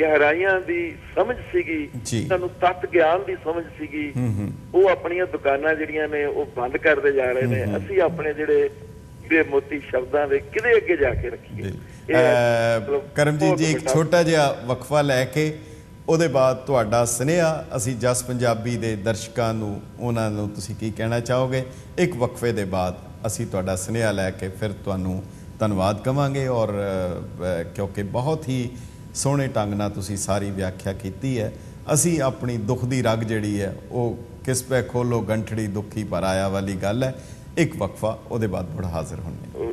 ਗਹਿਰਾਈਆਂ ਦੀ ਸਮਝ ਸੀਗੀ ਜੀ। ਜਿਨ੍ਹਾਂ ਨੂੰ ਤਤ ਗਿਆਨ ਦੀ ਸਮਝ ਸੀਗੀ। ਉਹ ਆਪਣੀਆਂ ਦੁਕਾਨਾਂ ਜਿਹੜੀਆਂ ਨੇ ਉਹ ਬੰਦ ਕਰਦੇ ਜਾ ਰਹੇ ਨੇ। ਅਸੀਂ ਆਪਣੇ ਜਿਹੜੇ ਹੀਰੇ ਮੋਤੀ ਸ਼ਬਦਾਂ ਦੇ ਕਿਹਦੇ ਅੱਗੇ ਜਾ ਕੇ ਰੱਖੀਏ? ਕਰਮਜੀਤ ਜੀ ਇੱਕ ਛੋਟਾ ਜਿਹਾ ਵਕਫਾ ਲੈ ਕੇ ਉਹਦੇ ਬਾਅਦ ਤੁਹਾਡਾ ਸੁਨੇਹਾ ਅਸੀਂ ਜਸ ਪੰਜਾਬੀ ਦੇ ਦਰਸ਼ਕਾਂ ਨੂੰ ਉਹਨਾਂ ਨੂੰ ਤੁਸੀਂ ਕੀ ਕਹਿਣਾ ਚਾਹੋਗੇ? ਇੱਕ ਵਕਫੇ ਦੇ ਬਾਅਦ ਅਸੀਂ ਤੁਹਾਡਾ ਸੁਨੇਹਾ ਲੈ ਕੇ ਫਿਰ ਤੁਹਾਨੂੰ ਧੰਨਵਾਦ ਕਵਾਂਗੇ ਔਰ ਕਿਉਂਕਿ ਬਹੁਤ ਹੀ ਸੋਹਣੇ ਢੰਗ ਨਾਲ ਤੁਸੀਂ ਸਾਰੀ ਵਿਆਖਿਆ ਕੀਤੀ ਹੈ। ਅਸੀਂ ਆਪਣੀ ਦੁੱਖ ਦੀ ਰਗ ਜਿਹੜੀ ਹੈ, ਉਹ ਕਿਸ ਪੈ ਖੋਲੋ ਗੰਠੜੀ ਦੁੱਖੀ ਪਰ ਆਇਆ ਵਾਲੀ ਗੱਲ ਹੈ। ਇੱਕ ਵਕਫਾ, ਉਹਦੇ ਬਾਅਦ ਮੁੜ ਹਾਜ਼ਰ ਹੋਣੇ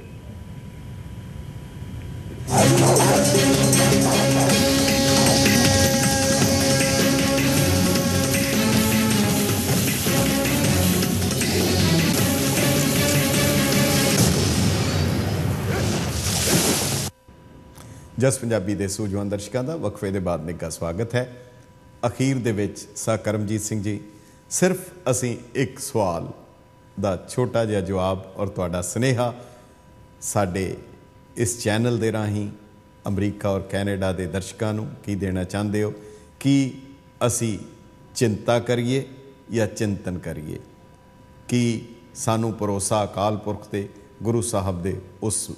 ਜਸ ਪੰਜਾਬੀ ਦੇ ਸੂਝਵਾਨ ਦਰਸ਼ਕਾਂ ਦਾ ਵਕਫੇ ਦੇ ਬਾਅਦ ਨਿੱਘਾ ਸਵਾਗਤ ਹੈ। ਅਖੀਰ ਦੇ ਵਿੱਚ ਸਾ ਕਰਮਜੀਤ ਸਿੰਘ ਜੀ, ਸਿਰਫ ਅਸੀਂ ਇੱਕ ਸਵਾਲ ਦਾ ਛੋਟਾ ਜਿਹਾ ਜਵਾਬ ਔਰ ਤੁਹਾਡਾ ਸਨੇਹਾ ਸਾਡੇ ਇਸ ਚੈਨਲ ਦੇ ਰਾਹੀਂ ਅਮਰੀਕਾ ਔਰ ਕੈਨੇਡਾ ਦੇ ਦਰਸ਼ਕਾਂ ਨੂੰ ਕੀ ਦੇਣਾ ਚਾਹੁੰਦੇ ਹੋ? ਕੀ ਅਸੀਂ ਚਿੰਤਾ ਕਰੀਏ ਜਾਂ ਚਿੰਤਨ ਕਰੀਏ? ਕਿ ਸਾਨੂੰ ਭਰੋਸਾ ਅਕਾਲ ਪੁਰਖ ਤੇ ਗੁਰੂ ਸਾਹਿਬ ਦੇ ਉਸ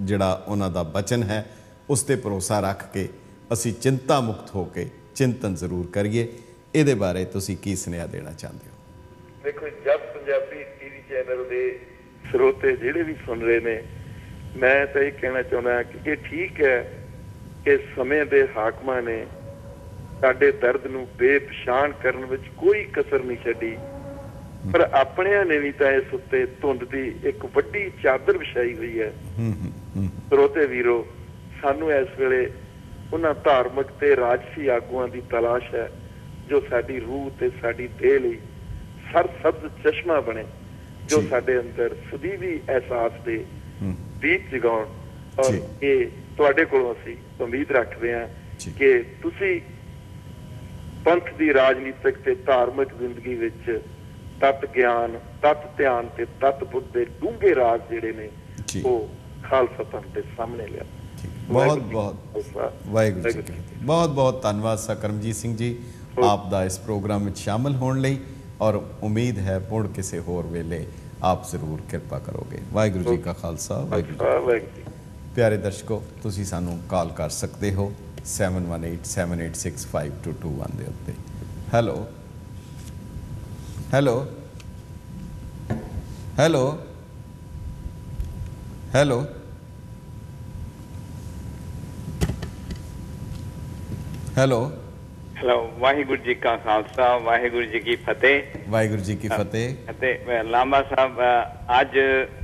ਜਿਹੜਾ ਉਹਨਾਂ ਦਾ ਬਚਨ ਹੈ ਉਸ ਤੇ ਭਰੋਸਾ ਰੱਖ ਕੇ ਅਸੀਂ ਚਿੰਤਾ ਮੁਕਤ ਹੋ ਕੇ ਚਿੰਤਨ ਜ਼ਰੂਰ ਕਰੀਏ। ਇਹਦੇ ਬਾਰੇ ਤੁਸੀਂ ਕੀ ਸੁਨੇਹਾ ਦੇਣਾ ਚਾਹੁੰਦੇ ਹੋ? ਦੇਖੋ ਜਦ ਪੰਜਾਬੀ ਟੀਵੀ ਚੈਨਲ ਦੇ ਸਰੋਤੇ ਜਿਹੜੇ ਵੀ ਸੁਣ ਰਹੇ ਨੇ ਮੈਂ ਤਾਂ ਇਹ ਕਹਿਣਾ ਚਾਹੁੰਦਾ ਕਿ ਇਹ ਠੀਕ ਹੈ ਕਿ ਸਮੇਂ ਦੇ ਹਾਕਮਾਂ ਨੇ ਸਾਡੇ ਦਰਦ ਨੂੰ ਬੇਪਛਾਣ ਕਰਨ ਵਿੱਚ ਕੋਈ ਕਸਰ ਨਹੀਂ ਛੱਡੀ। ਪਰ ਆਪਣਿਆਂ ਨੇ ਵੀ ਤਾਂ ਇਸ ਉੱਤੇ ਧੁੰਦ ਦੀ ਇੱਕ ਵੱਡੀ ਚਾਦਰ ਵਿਛਾਈ ਹੋਈ ਹੈ। ਹੂੰ ਹੂੰ ਹੂੰ। ਸਰੋਤੇ ਵੀਰੋ ਸਾਨੂੰ ਇਸ ਵੇਲੇ ਉਹਨਾਂ ਧਾਰਮਿਕ ਤੇ ਰਾਜਸੀ ਆਗੂਆਂ ਦੀ ਤਲਾਸ਼ ਹੈ ਜੋ ਸਾਡੀ ਰੂਹ ਤੇ ਸਾਡੀ ਦੇਹ ਲਈ ਸਰਸਬਜ਼ ਚਸ਼ਮਾ ਬਣੇ ਜੋ। ਸਾਡੇ ਅੰਦਰ ਸਦੀਵੀ ਅਹਿਸਾਸ ਦੇ ਦੀਪ ਜਗਾਉਣ ਔਰ। ਇਹ ਤੁਹਾਡੇ ਕੋਲੋਂ ਅਸੀਂ ਉਮੀਦ ਰੱਖਦੇ ਹਾਂ। ਕਿ ਤੁਸੀਂ ਪੰਥ ਦੀ ਰਾਜਨੀਤਿਕ ਤੇ ਧਾਰਮਿਕ ਜ਼ਿੰਦਗੀ ਵਿੱਚ ਤਤ ਗਿਆਨ ਤਤ ਧਿਆਨ ਤੇ ਤਤ ਬੁੱਧ ਦੇ ਡੂੰਘੇ ਰਾਜ ਜਿਹੜੇ ਨੇ। ਉਹ ਖਾਲਸਾ ਪੰਥ ਦੇ ਸਾਹਮਣੇ ਲਿਆ ਬਹੁਤ ਬਹੁਤ ਵਾਹਿਗੁਰੂ ਜੀ ਕੀ ਫਤਿਹ। ਬਹੁਤ ਬਹੁਤ ਧੰਨਵਾਦ ਸਾ ਕਰਮਜੀਤ ਸਿੰਘ ਜੀ ਆਪ ਦਾ ਇਸ ਪ੍ਰੋਗਰਾਮ ਵਿੱਚ ਸ਼ਾਮਲ ਹੋਣ ਲਈ ਔਰ ਉਮੀਦ ਹੈ ਮੁੜ ਕਿਸੇ ਹੋਰ ਵੇਲੇ ਆਪ ਜ਼ਰੂਰ ਕਿਰਪਾ ਕਰੋਗੇ ਵਾਹਿਗੁਰੂ ਜੀ ਕਾ ਖਾਲਸਾ ਵਾਹਿਗੁਰੂ ਜੀ ਵਾਹਿਗੁਰੂ ਜੀ ਪਿਆਰੇ ਦਰਸ਼ਕੋ ਤੁਸੀਂ ਸਾਨੂੰ ਕਾਲ ਕਰ ਸਕਦੇ ਹੋ 7187865221 ਦੇ ਉੱਤੇ hello hello hello hello hello. Hello Waheguru ji ਕਾ ਖਾਲਸਾ ਵਾਹਿਗੁਰੂ ਜੀ ਕੀ ਫਤਿਹ। ਵਾਹਿਗੁਰੂ ਜੀ ਕੀ ਫਤਿਹ। ਅਤੇ ਲਾਂਬਾ ਸਾਹਿਬ ਅੱਜ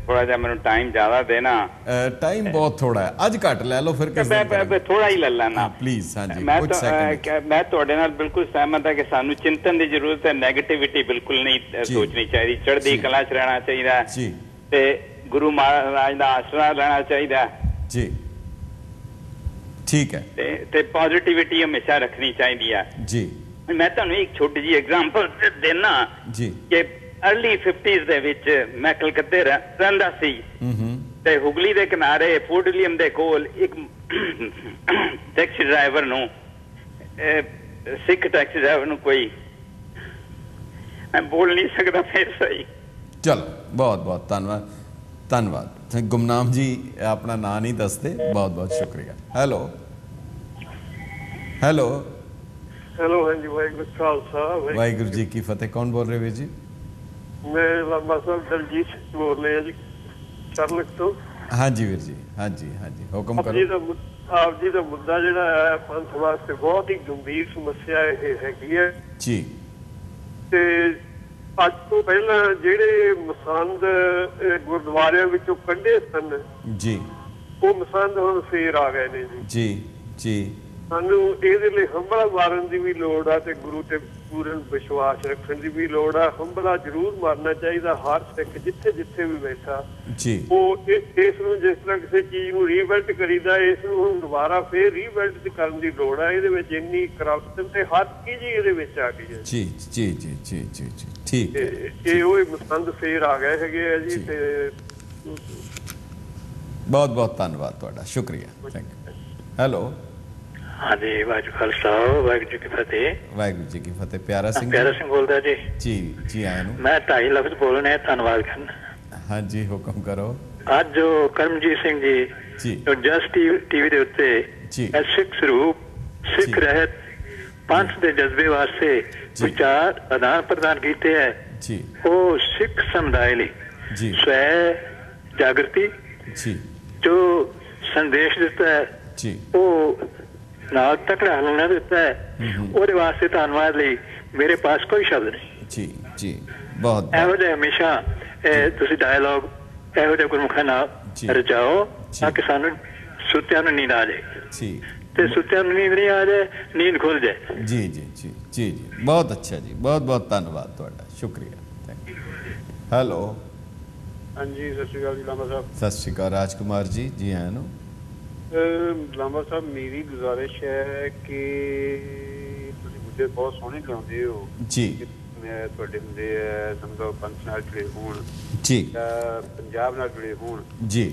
ਥੋੜਾ ਜਿਹਾ ਮੈਨੂੰ ਟਾਈਮ ਜ਼ਿਆਦਾ ਦੇਣਾ। ਟਾਈਮ ਬਹੁਤ ਥੋੜਾ ਹੈ। ਅੱਜ ਘੱਟ ਲੈ ਲਓ ਫਿਰ ਕਿਸ ਮੈਂ ਥੋੜਾ ਹੀ ਲੈ ਲੈਣਾ ਪਲੀਜ਼ ਹਾਂਜੀ ਮੈਂ ਕੁਝ ਸੈਕਿੰਡ ਮੈਂ ਤੁਹਾਡੇ ਨਾਲ ਬਿਲਕੁਲ ਸਹਿਮਤ ਹਾਂ ਕਿ ਸਾਨੂੰ ਚਿੰਤਨ ਦੀ ਜ਼ਰੂਰਤ ਹੈ 네ਗੇਟਿਵਿਟੀ ਬਿਲਕੁਲ ਨਹੀਂ। ਸੋਚਣੀ ਚਾਹੀਦੀ। ਚੜ੍ਹਦੀ। ਕਲਾ ਚ ਰਹਿਣਾ ਚਾਹੀਦਾ। ਜੀ। ਤੇ ਗੁਰੂ ਮਹਾਰਾਜ ਦਾ ਆਸਰਾ ਲੈਣਾ ਚਾਹੀਦਾ। ਜੀ। ਠੀਕ ਹੈ। ਤੇ ਤੇ ਪੋਜ਼ਿਟਿਵਿਟੀ ਹਮੇਸ਼ਾ ਰੱਖਣੀ ਚਾਹੀਦੀ ਹੈ। ਜੀ। ਮੈਂ ਤੁਹਾਨੂੰ ਇੱਕ ਛੋਟੀ ਜਿਹੀ ਐਗਜ਼ਾਮਪਲ ਦੇਣਾ ਜੀ। ਕਿ ਅਰਲੀ 50s ਦੇ ਵਿੱਚ ਮੈਂ ਕਲਕੱਤੇ ਰਹਿ- ਰਹਿੰਦਾ ਸੀ। ਤੇ ਹੁਗਲੀ ਦੇ ਕਿਨਾਰੇ ਫੋਰਟ ਵਿਲੀਅਮ ਦੇ ਕੋਲ ਇੱਕ ਟੈਕਸੀ ਡਰਾਈਵਰ ਨੂੰ ਸਿੱਖ ਟੈਕਸੀ ਡਰਾਈਵਰ ਨੂੰ ਕੋਈ ਮੈਂ ਬੋਲ ਨਹੀਂ ਸਕਦਾ ਫਿਰ ਸਹੀ। ਚਲੋ ਬਹੁਤ ਬਹੁਤ ਧੰਨਵਾਦ। ਧੰਨਵਾਦ। ਗੁਮਨਾਮ ਜੀ ਆਪਣਾ ਨਾਂ ਨਹੀਂ ਦੱਸਦੇ। ਬਹੁਤ ਬਹੁਤ ਸ਼ੁਕਰੀਆ। ਹੈਲੋ। ਹੈਲੋ। ਹੈਲੋ ਹਾਂਜੀ ਵਾਹਿਗੁਰੂ ਖਾਲਸਾ ਵਾਹਿਗੁਰੂ- ਜੀ ਕੀ ਫਤਿਹ। ਕੌਣ ਬੋਲ ਰਹੇ ਵੀਰ ਜੀ? ਮੈਂ ਲੰਬਾ ਸਾਹਿਬ ਦਲਜੀਤ ਬੋਲ ਰਿਹਾ ਜੀ ਸਰਲਕ ਤੋਂ। ਹਾਂਜੀ ਵੀਰ ਜੀ ਹਾਂਜੀ ਹਾਂਜੀ ਹੁਕਮ ਕਰੋ। ਆਪ ਜੀ ਦਾ ਮੁੱਦਾ ਜਿਹੜਾ ਹੈ ਪੰਥ ਵਾਸਤੇ ਬਹੁਤ ਹੀ ਗੰਭੀਰ ਸਮੱਸਿਆ ਇਹ ਹੈਗੀ ਹੈ। ਜੀ। ਤੇ ਅੱਜ ਤੋਂ ਪਹਿਲਾਂ ਜਿਹੜੇ ਮਸੰਦ ਗੁਰਦੁਆਰਿਆਂ ਵਿੱਚੋਂ ਕੱਢੇ ਸਨ ਜੀ। ਉਹ ਮਸੰਦ ਹੁਣ ਫੇਰ ਆ ਗਏ ਨੇ ਜੀ। ਜੀ ਜੀ। ਸਾਨੂੰ ਇਹਦੇ ਲਈ ਹੰਬਲਾ ਮਾਰਨ ਦੀ ਵੀ ਲੋੜ ਆ ਤੇ ਗੁਰੂ ਤੇ ਪੂਰਨ ਵਿਸ਼ਵਾਸ ਰੱਖਣ ਦੀ ਵੀ ਲੋੜ ਆ। ਹੰਬਲਾ ਜ਼ਰੂਰ ਮਾਰਨਾ ਚਾਹੀਦਾ ਹਰ ਸਿੱਖ ਜਿੱਥੇ ਜਿੱਥੇ ਵੀ ਬੈਠਾ। ਜੀ। ਉਹ ਇਸ ਨੂੰ ਜਿਸ ਤਰ੍ਹਾਂ ਕਿਸੇ ਚੀਜ਼ ਨੂੰ ਰੀਬਿਲਡ ਕਰੀਦਾ ਇਸ ਨੂੰ ਹੁਣ ਦੁਬਾਰਾ ਫੇਰ ਰੀਬਿਲਡ ਕਰਨ ਦੀ ਲੋੜ ਆ। ਇਹਦੇ ਵਿੱਚ ਇੰਨੀ ਕਰਪਸ਼ਨ ਤੇ ਹਰ ਚੀਜ਼ ਇਹਦੇ ਵਿੱਚ ਆ ਗਈ ਹੈ। ਜੀ ਜੀ ਜੀ ਜੀ ਜੀ ਜੀ। ਠੀਕ ਇਹ ਉਹ ਮਸੰਦ ਫੇਰ ਆ ਗਏ ਹੈਗੇ ਆ ਜੀ। ਤੇ ਬਹੁਤ ਬਹੁਤ ਧੰਨਵਾਦ ਤੁਹਾਡਾ। ਸ਼ੁਕਰੀਆ। Thank you hello. ਹਾਂਜੀ ਵਾਹਿਗੁਰੂ ਖਾਲਸਾ ਵਾਹਿਗੁਰੂ ਜੀ ਕੀ ਫਤਿਹ। ਵਾਹਿਗੁਰੂ ਜੀ ਕੀ ਫਤਿਹ। ਪਿਆਰਾ ਸਿੰਘ ਪਿਆਰਾ ਸਿੰਘ ਬੋਲਦਾ ਜੀ। ਜੀ ਜੀ ਆਇਆਂ ਨੂੰ। ਮੈਂ ਢਾਈ ਲਫ਼ਜ਼ ਬੋਲਣੇ ਆ, ਧੰਨਵਾਦ ਕਰਨਾ। ਹਾਂਜੀ ਹੁਕਮ ਕਰੋ। ਅੱਜ ਜੋ ਕਰਮਜੀਤ ਸਿੰਘ ਜੀ ਜੀ। ਜੋ ਜਸਟ ਟੀਵੀ ਦੇ ਉੱਤੇ ਜੀ। ਸਿੱਖ ਸਰੂਪ ਸਿੱਖ। ਰਹਿਤ ਪੰਥ ਦੇ ਜਜ਼ਬੇ ਵਾਸਤੇ। ਵਿਚਾਰ ਆਦਾਨ ਪ੍ਰਦਾਨ ਕੀਤੇ ਹੈ। ਜੀ। ਉਹ ਸਿੱਖ ਸਮੁਦਾਇ ਲਈ ਜੀ। ਸਵੈ ਜਾਗਰਤੀ ਜੀ। ਜੋ ਸੰਦੇਸ਼ ਦਿੱਤਾ ਹੈ ਜੀ। ਉਹ ਨਾਲ ਤਕੜਾ ਹਲਣਾ ਦਿੱਤਾ ਹੈ। ਉਹਦੇ ਵਾਸਤੇ ਧੰਨਵਾਦ ਲਈ ਮੇਰੇ ਪਾਸ ਕੋਈ ਸ਼ਬਦ ਨਹੀਂ। ਜੀ ਜੀ। ਬਹੁਤ ਇਹੋ ਬਹੁਤ ਜਿਹਾ ਹਮੇਸ਼ਾ ਇਹ ਤੁਸੀਂ ਡਾਇਲੌਗ ਇਹੋ ਜਿਹਾ ਗੁਰਮੁਖਾਂ ਨਾਲ। ਰਚਾਓ। ਤਾਂ ਕਿ ਸਾਨੂੰ ਸੁੱਤਿਆਂ ਨੂੰ ਨੀਂਦ ਆ ਜਾਏ। ਜੀ। ਤੇ ਸੁੱਤਿਆਂ ਨੂੰ ਨੀਂਦ ਨਹੀਂ ਆ ਜਾਏ ਨੀਂਦ ਖੁੱਲ ਜਾਏ। ਜੀ ਜੀ ਜੀ ਜੀ ਜੀ ਬਹੁਤ ਅੱਛਾ ਜੀ ਬਹੁਤ ਬਹੁਤ ਧੰਨਵਾਦ ਤੁਹਾਡਾ। ਸ਼ੁਕਰੀਆ। ਥੈਂਕ ਯੂ ਹੈਲੋ ਹਾਂਜੀ ਸਤਿ ਸ਼੍ਰੀ ਅਕਾਲ ਜੀ ਲਾਮਾ ਸਾਹਿਬ। ਸਤਿ ਸ਼੍ਰੀ ਅਕਾਲ ਰਾਜਕੁਮਾਰ ਜੀ। ਜੀ ਆਇਆਂ ਨੂੰ। ਲਾਂਬਾ ਸਾਹਿਬ ਮੇਰੀ ਗੁਜ਼ਾਰਿਸ਼ ਹੈ ਕਿ ਤੁਸੀਂ ਮੁੱਦੇ ਬਹੁਤ ਸੋਹਣੇ ਗਾਉਂਦੇ ਹੋ। ਜੀ। ਮੈਂ ਤੁਹਾਡੇ ਹੁੰਦੇ ਸਮਝੋ ਪੰਥ ਨਾਲ ਜੁੜੇ ਹੋਣ। ਜੀ। ਜਾਂ ਪੰਜਾਬ ਨਾਲ ਜੁੜੇ ਹੋਣ। ਜੀ।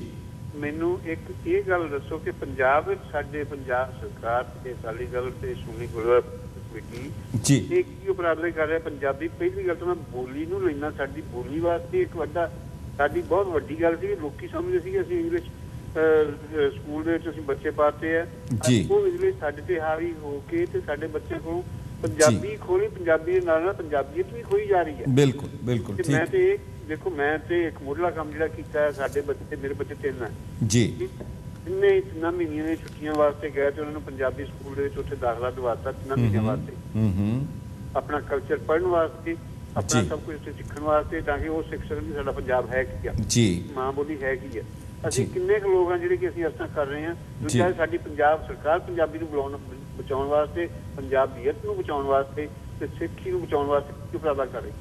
ਮੈਨੂੰ ਇੱਕ ਇਹ ਗੱਲ ਦੱਸੋ ਕਿ ਪੰਜਾਬ ਵਿੱਚ ਸਾਡੇ ਪੰਜਾਬ ਸਰਕਾਰ ਤੇ ਅਕਾਲੀ ਦਲ ਤੇ ਸ਼੍ਰੋਮਣੀ ਗੁਰਦੁਆਰਾ ਕਮੇਟੀ ਜੀ। ਇਹ ਕੀ ਉਪਰਾਲੇ ਕਰ ਰਿਹਾ? ਪੰਜਾਬੀ ਪਹਿਲੀ ਗੱਲ ਤਾਂ ਮੈਂ ਬੋਲੀ ਨੂੰ ਲੈਣਾ ਸਾਡੀ ਬੋਲੀ ਵਾਸਤੇ ਇੱਕ ਵੱਡਾ ਸਾਡੀ ਬਹੁਤ ਵੱਡੀ ਗੱਲ ਸੀ ਲੋਕੀ ਸਮਝਦੇ ਸੀ ਕਿ ਅਸੀਂ ਇੰਗਲਿਸ਼ ਸਕੂਲ ਦੇ ਵਿੱਚ ਅਸੀਂ ਬੱਚੇ ਪਾਤੇ ਆ। ਜੀ। ਉਹ ਇੰਗਲਿਸ਼ ਸਾਡੇ ਤੇ ਹਾਵੀ ਹੋ ਕੇ ਤੇ ਸਾਡੇ ਬੱਚੇ ਕੋਲ ਪੰਜਾਬੀ ਖੋਲੀ ਪੰਜਾਬੀ ਦੇ ਨਾਲ ਨਾਲ ਪੰਜਾਬੀਅਤ ਵੀ ਖੋਈ ਜਾ ਰਹੀ ਹੈ। ਬਿਲਕੁਲ ਬਿਲਕੁਲ ਤੇ ਮੈਂ ਠੀਕ ਤੇ ਦੇਖੋ ਮੈਂ ਤੇ ਇੱਕ ਮੁੱਢਲਾ ਕੰਮ ਜਿਹੜਾ ਕੀਤਾ ਹੈ ਸਾਡੇ ਬੱਚੇ ਮੇਰੇ ਬੱਚੇ ਤਿੰਨ ਹੈ। ਜੀ। ਇੰਨੇ ਤਿੰਨਾਂ ਮਹੀਨਿਆਂ ਦੀਆਂ ਛੁੱਟੀਆਂ ਵਾਸਤੇ ਗਏ ਤੇ ਉਹਨਾਂ ਨੂੰ ਪੰਜਾਬੀ ਸਕੂਲ ਦੇ ਵਿੱਚ ਉੱਥੇ ਦਾਖਲਾ ਦਿਵਾਤਾ ਤਿੰਨਾਂ ਮਹੀਨਿਆਂ ਵਾਸਤੇ। ਹੂੰ ਹੂੰ। ਆਪਣਾ ਕਲਚਰ ਪੜ੍ਹਨ ਵਾਸਤੇ ਆਪਣਾ। ਸਭ ਕੁਝ ਸਿੱਖਣ ਵਾਸਤੇ ਤਾਂ ਕਿ ਉਹ ਸਿੱਖ ਸਕਣ ਕਿ ਸਾਡਾ ਪੰਜਾਬ ਹੈ ਕੀ ਆ। ਜੀ। ਮਾਂ ਬੋਲੀ ਹੈ ਕੀ ਆ। ਅਸੀਂ। ਕਿੰਨੇ ਕੁ ਲੋਕ ਆ ਜਿਹੜੇ ਕਿ ਅਸੀਂ ਇਸ ਤਰ੍ਹਾਂ ਕਰ ਰਹੇ ਹਾਂ ਦੂਜਾ। ਸਾਡੀ ਪੰਜਾਬ ਸਰਕਾਰ ਪੰਜਾਬੀ ਨੂੰ ਬੁਲਾਉਣ ਬਚਾਉਣ ਵਾਸਤੇ ਪੰਜਾਬੀਅਤ ਨੂੰ ਬਚਾਉਣ ਵਾਸਤੇ ਤੇ ਸਿੱਖੀ ਨੂੰ ਬਚਾਉਣ ਵਾਸਤੇ ਕੀ ਉਪਰਾਲਾ ਕਰ ਰਹੀ ਹੈ।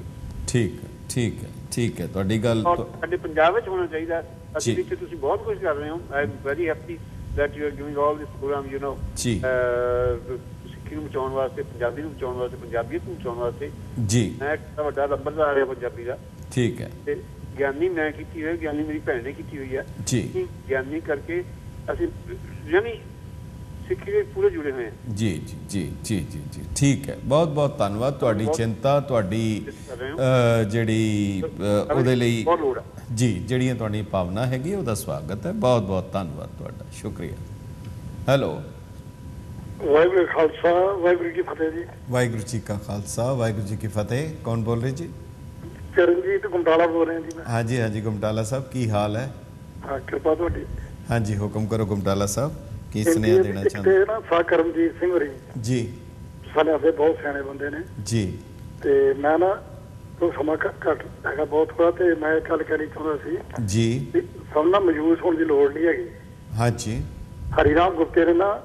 ਠੀਕ ਹੈ। ਠੀਕ ਹੈ ਠੀਕ ਹੈ ਤੁਹਾਡੀ ਗੱਲ ਔਰ ਸਾਡੇ ਪੰਜਾਬ ਵਿੱਚ ਹੋਣਾ ਚਾਹੀਦਾ। ਅਸੀਂ ਜੀ। ਵਿੱਚ ਤੁਸੀਂ ਬਹੁਤ ਕੁਝ ਕਰ ਰਹੇ ਹੋ। I am very happy that you are doing all this program you know ਜੀ। ਅਹ, ਸਿੱਖੀ ਨੂੰ ਬਚਾਉਣ ਵਾਸਤੇ ਪੰਜਾਬੀ ਨੂੰ ਬਚਾਉਣ ਵਾਸਤੇ ਪੰਜਾਬੀਅਤ ਨੂੰ ਬਚਾਉਣ ਵਾਸਤੇ ਜੀ। ਮੈਂ ਇੱਕ ਤਾਂ ਵੱਡਾ ਲੰਬਰਦਾਰ ਹਾਂ ਪੰਜਾਬੀ ਦਾ। ਠੀਕ ਹੈ। ਤੇ ਗਿਆਨੀ ਮੈਂ ਕੀਤੀ ਹੋਈ ਹੈ, ਗਿਆਨੀ ਮੇਰੀ ਭੈਣ ਨੇ ਕੀਤੀ ਹੋਈ ਹੈ। ਜੀ। ਕਿ ਗਿਆਨੀ ਕਰਕੇ ਅਸੀਂ ਯਾਨੀ ਸਿੱਖੀ ਦੇ ਪੂਰੇ ਜੁੜੇ ਹੋਏ ਹਾਂ ਜੀ ਜੀ ਜੀ ਜੀ ਜੀ ਜੀ। ਠੀਕ ਹੈ। ਬਹੁਤ ਬਹੁਤ ਧੰਨਵਾਦ ਤੁਹਾਡੀ ਚਿੰਤਾ ਤੁਹਾਡੀ ਜਿਹੜੀ ਉਹਦੇ ਲਈ ਜੀ ਜਿਹੜੀਆਂ ਤੁਹਾਡੀ ਭਾਵਨਾ ਹੈਗੀ ਉਹਦਾ ਸਵਾਗਤ ਹੈ। ਬਹੁਤ ਬਹੁਤ ਧੰਨਵਾਦ ਤੁਹਾਡਾ। ਸ਼ੁਕਰੀਆ। ਹੈਲੋ। ਵਾਹਿਗੁਰੂ ਖਾਲਸਾ ਵਾਹਿਗੁਰੂ ਜੀ ਕੀ ਫਤਿਹ ਜੀ। ਵਾਹਿਗੁਰੂ ਜੀ ਕਾ ਖਾਲਸਾ ਵਾਹਿਗੁਰੂ ਜੀ ਕੀ ਫਤਿਹ। ਕੌਣ ਬੋਲ ਰਹੇ ਜੀ? ਚਰਨਜੀਤ ਗੁੰਡਾਲਾ ਬੋਲ ਰਿਹਾ ਜੀ ਮੈਂ। ਹਾਂਜੀ ਹਾਂਜੀ ਗੁਮਟਾਲਾ ਸਾਹਿਬ ਕੀ ਹਾਲ ਹੈ? ਹਾਂ ਕਿਰਪਾ ਤੁਹਾਡੀ। ਹਾਂਜੀ ਹੁਕਮ ਕਰੋ ਗੁਮਟਾਲਾ ਸਾਹਿਬ। ਕੀ ਸੁਨੇਹਾ ਦੇਣਾ ਚਾਹੁੰਦੇ? ਤੇ ਨਾ ਸਾ ਕਰਮਜੀਤ ਸਿੰਘ ਹੋਰੀ। ਜੀ। ਸਾਡੇ ਆਪੇ ਬਹੁਤ ਸਿਆਣੇ ਬੰਦੇ ਨੇ। ਜੀ। ਤੇ ਮੈਂ ਨਾ ਉਹ ਸਮਾਂ ਘੱਟ ਹੈਗਾ ਬਹੁਤ ਥੋੜਾ ਤੇ ਮੈਂ ਗੱਲ ਕਹਿਣੀ ਚਾਹੁੰਦਾ ਸੀ ਜੀ। ਸਭ ਨਾਲ ਮਜਬੂਰ ਹੋਣ ਦੀ ਲੋੜ ਨਹੀਂ ਹੈਗੀ। ਹਾਂਜੀ। ਹਰੀਰਾਮ ਗੁਪਤੇ ਨੇ ਨਾ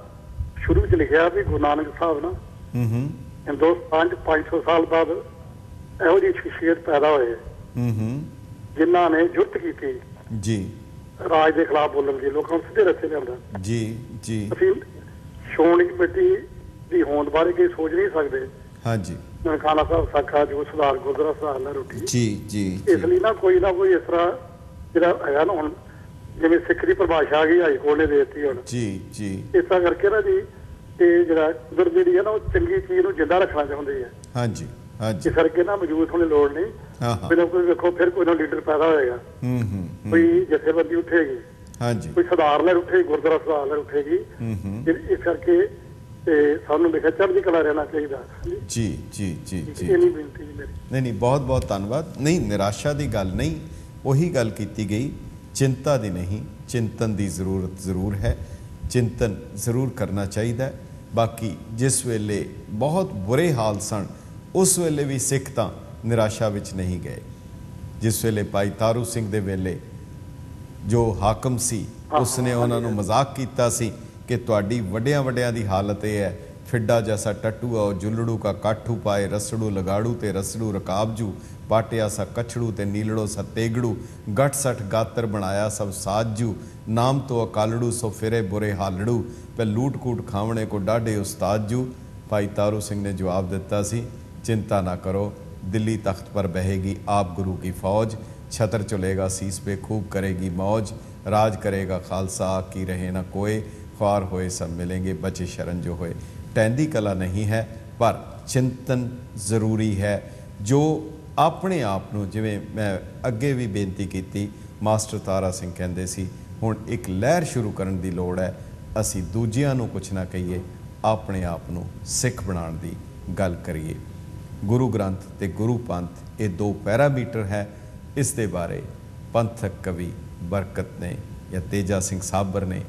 ਸ਼ੁਰੂ ਵਿੱਚ ਲਿਖਿਆ ਵੀ ਗੁਰੂ ਨਾਨਕ ਸਾਹਿਬ ਨਾ ਹੂੰ ਹੂੰ। ਹਿੰਦੁਸਤਾਨ 'ਚ 500 ਸਾਲ ਬਾਅਦ ਇਹੋ ਜਿਹੀ ਸ਼ਖਸੀਅਤ ਪੈਦਾ ਹੋਏ। ਹੂੰ ਹੂੰ। ਜਿਨ੍ਹਾਂ ਨੇ ਜੁਰਤ ਕੀਤੀ। ਜੀ। ਰਾਜ ਦੇ ਖਿਲਾਫ ਬੋਲਣ ਦੀ ਲੋਕਾਂ ਨੂੰ ਸਿੱਧੇ ਰਸਤੇ ਲਿਆਉਂਦਾ। ਜੀ ਜੀ। ਅਸੀਂ ਸ਼੍ਰੋਮਣੀ ਕਮੇਟੀ ਦੀ ਹੋਂਦ ਬਾਰੇ ਕੋਈ ਸੋਚ ਨਹੀਂ ਸਕਦੇ। ਹਾਂਜੀ। ਨਨਕਾਣਾ ਸਾਹਿਬ ਸਾਖਾ ਜੋ ਸੁਧਾਰ ਗੁਰਦੁਆਰਾ ਸੁਧਾਰ ਨਾਲ ਰੋਟੀ। ਜੀ ਜੀ ਇਸ ਲਈ ਨਾ ਕੋਈ ਨਾ ਕੋਈ ਇਸ ਤਰ੍ਹਾਂ ਜਿਹੜਾ ਹੈਗਾ ਨਾ ਹੁਣ ਜਿਵੇਂ ਸਿੱਖ ਦੀ ਪਰਿਭਾਸ਼ਾ ਆ ਗਈ ਹਾਈ ਕੋਰਟ ਨੇ ਦੇ ਦਿੱਤੀ ਹੁਣ। ਜੀ ਜੀ। ਇਸ ਤਰ੍ਹਾਂ ਕਰਕੇ ਨਾ ਜੀ ਇਹ ਜਿਹੜਾ ਜਿਹੜੀ ਹੈ ਨਾ ਉਹ ਚੰਗੀ ਚੀਜ਼ ਨੂੰ ਜਿੰਦਾ ਰੱਖਣਾ ਚਾਹੁੰਦੇ ਆ। ਹਾਂਜੀ। ਇਸ ਕਰਕੇ ਨਾ ਮੌਜੂਦ ਹੋਣ ਲੋੜ ਨਹੀਂ। ਬਿਨਾਂ ਕੋਈ ਵੇਖੋ ਫਿਰ ਕੋਈ ਨਾ ਲੀਡਰ ਪੈਦਾ ਹੋਏਗਾ। ਹੂੰ ਹੂੰ ਕੋਈ ਜਥੇਬੰਦੀ ਉੱਠੇਗੀ। ਹਾਂਜੀ। ਕੋਈ ਸੁਧਾਰ ਲੈ ਉੱਠੇਗੀ ਗੁਰਦੁਆਰਾ ਸੁਧਾਰ ਲੈ ਉੱਠੇਗੀ। ਹੂੰ ਹੂੰ। ਫਿਰ ਇਸ ਕਰਕੇ ਤੇ ਸਾਨੂੰ ਲਿਖਿਆ ਚੜ੍ਹਦੀ ਕਲਾ ਰਹਿਣਾ ਚਾਹੀਦਾ। ਜੀ ਜੀ ਜੀ ਜੀ ਨਹੀਂ ਨਹੀਂ ਬਹੁਤ ਬਹੁਤ ਧੰਨਵਾਦ। ਨਹੀਂ ਨਿਰਾਸ਼ਾ ਦੀ ਗੱਲ ਨਹੀਂ। ਉਹੀ ਗੱਲ ਕੀਤੀ ਗਈ। ਚਿੰਤਾ ਦੀ ਨਹੀਂ। ਚਿੰਤਨ ਦੀ ਜ਼ਰੂਰਤ ਜ਼ਰੂਰ ਹੈ। ਚਿੰਤਨ ਜ਼ਰੂਰ ਕਰਨਾ ਚਾਹੀਦਾ ਬਾਕੀ ਜਿਸ ਵੇਲੇ ਬਹੁਤ ਬੁਰੇ ਹਾਲ ਸਨ ਉਸ ਵੇਲੇ ਵੀ ਸਿੱਖ ਤਾਂ ਨਿਰਾਸ਼ਾ ਵਿੱਚ ਨਹੀਂ ਗਏ। ਜਿਸ ਵੇਲੇ ਭਾਈ ਤਾਰੂ ਸਿੰਘ ਦੇ ਵੇਲੇ ਜੋ ਹਾਕਮ ਸੀ, ਉਸਨੇ ਉਹਨਾਂ ਨੂੰ ਮਜ਼ਾਕ ਕੀਤਾ ਸੀ ਕਿ ਤੁਹਾਡੀ ਵੱਡਿਆਂ ਵੱਡਿਆਂ ਦੀ ਹਾਲਤ ਇਹ ਹੈ, ਫਿੱਡਾ ਜੈਸਾ ਟੱਟੂ ਆਓ ਜੁਲੜੂ ਕਾ ਕਾਠੂ ਪਾਏ, ਰਸੜੂ ਲਗਾੜੂ ਤੇ ਰਸੜੂ ਰਕਾਬਜੂ, ਪਾਟਿਆ ਸਾ ਕਛੜੂ ਤੇ ਨੀਲੜੋ ਸਾ ਤੇਗੜੂ ਗਟ ਸਠ ਗਾਤਰ ਬਣਾਇਆ ਸਭ ਸਾਜੂ, ਨਾਮ ਤੋਂ ਅਕਾਲੜੂ ਸੋ ਫਿਰੇ ਬੁਰੇ ਹਾਲੜੂ, ਪੈ ਲੂਟ ਕੂਟ ਖਾਵਣੇ ਕੋ ਡਾਢੇ ਉਸਤਾਦ ਜੂ ਭਾਈ ਤਾਰੂ ਸਿੰਘ ਨੇ ਜਵਾਬ ਦਿੱਤਾ ਸੀ चिंता ना करो दिल्ली तख्त पर बहेगी आप गुरु की फौज छतर चलेगा शीस पे खूब करेगी मौज राज करेगा खालसा की रहे ना कोई ख्वार होए सब मिलेंगे बचे शरण जो होए टहदी कला नहीं है ਪਰ ਚਿੰਤਨ ਜ਼ਰੂਰੀ ਹੈ ਜੋ ਆਪਣੇ ਆਪ ਨੂੰ ਜਿਵੇਂ ਮੈਂ ਅੱਗੇ ਵੀ ਬੇਨਤੀ ਕੀਤੀ ਮਾਸਟਰ ਤਾਰਾ ਸਿੰਘ ਕਹਿੰਦੇ ਸੀ ਹੁਣ ਇੱਕ ਲਹਿਰ ਸ਼ੁਰੂ ਕਰਨ ਦੀ ਲੋੜ ਹੈ ਅਸੀਂ ਦੂਜਿਆਂ ਨੂੰ ਕੁਝ ਨਾ ਕਹੀਏ ਆਪਣੇ ਆਪ ਨੂੰ ਸਿੱਖ ਬਣਾਉਣ ਦੀ ਗੱਲ ਕਰੀਏ ਗੁਰੂ ਗ੍ਰੰਥ ਤੇ ਗੁਰੂ ਪੰਥ ਇਹ ਦੋ ਪੈਰਾਮੀਟਰ ਹੈ, ਇਸ ਦੇ ਬਾਰੇ ਪੰਥਕ ਕਵੀ ਬਰਕਤ ਨੇ ਜਾਂ ਤੇਜਾ ਸਿੰਘ ਸਾਬਰ ਨੇ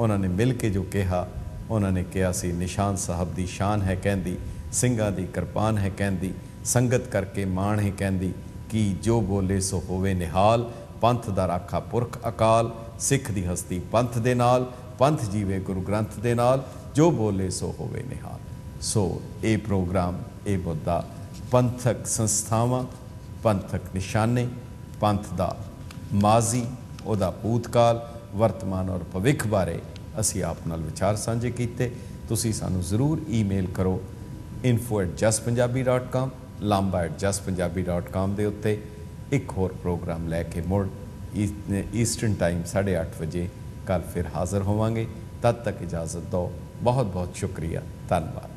ਉਹਨਾਂ ਨੇ ਮਿਲ ਕੇ ਜੋ ਕਿਹਾ, ਉਹਨਾਂ ਨੇ ਕਿਹਾ ਸੀ, ਨਿਸ਼ਾਨ ਸਾਹਿਬ ਦੀ ਸ਼ਾਨ ਹੈ ਕਹਿੰਦੀ, ਸਿੰਘਾਂ ਦੀ ਕਿਰਪਾਨ ਹੈ ਕਹਿੰਦੀ, ਸੰਗਤ ਕਰਕੇ ਮਾਣ ਹੈ ਕਹਿੰਦੀ, ਕਿ ਜੋ ਬੋਲੇ ਸੋ ਹੋਵੇ ਨਿਹਾਲ, ਪੰਥ ਦਾ ਰਾਖਾ ਪੁਰਖ ਅਕਾਲ, ਸਿੱਖ ਦੀ ਹਸਤੀ ਪੰਥ ਦੇ ਨਾਲ, ਪੰਥ ਜੀਵੇ ਗੁਰੂ ਗ੍ਰੰਥ ਦੇ ਨਾਲ, ਜੋ ਬੋਲੇ ਸੋ ਹੋਵੇ ਨਿਹਾਲ। ਸੋ ਇਹ ਪ੍ਰੋਗਰਾਮ, ਇਹ ਮੁੱਦਾ ਪੰਥਕ ਸੰਸਥਾਵਾਂ, ਪੰਥਕ ਨਿਸ਼ਾਨੇ, ਪੰਥ ਦਾ ਮਾਜ਼ੀ, ਉਹਦਾ ਭੂਤਕਾਲ, ਵਰਤਮਾਨ ਔਰ ਭਵਿੱਖ ਬਾਰੇ ਅਸੀਂ ਆਪ ਨਾਲ ਵਿਚਾਰ ਸਾਂਝੇ ਕੀਤੇ। ਤੁਸੀਂ ਸਾਨੂੰ ਜ਼ਰੂਰ ਈਮੇਲ ਕਰੋ info@justpunjabi.com lamba@justpunjabi.com ਦੇ ਉੱਤੇ। ਇੱਕ ਹੋਰ ਪ੍ਰੋਗਰਾਮ ਲੈ ਕੇ ਮੁੜ ਈਸਟਰਨ ਟਾਈਮ 8:30 ਵਜੇ ਕੱਲ ਫਿਰ ਹਾਜ਼ਰ ਹੋਵਾਂਗੇ। ਤਦ ਤੱਕ ਇਜਾਜ਼ਤ ਦਿਓ। ਬਹੁਤ ਬਹੁਤ ਸ਼ੁਕਰੀਆ। ਧੰਨਵਾਦ।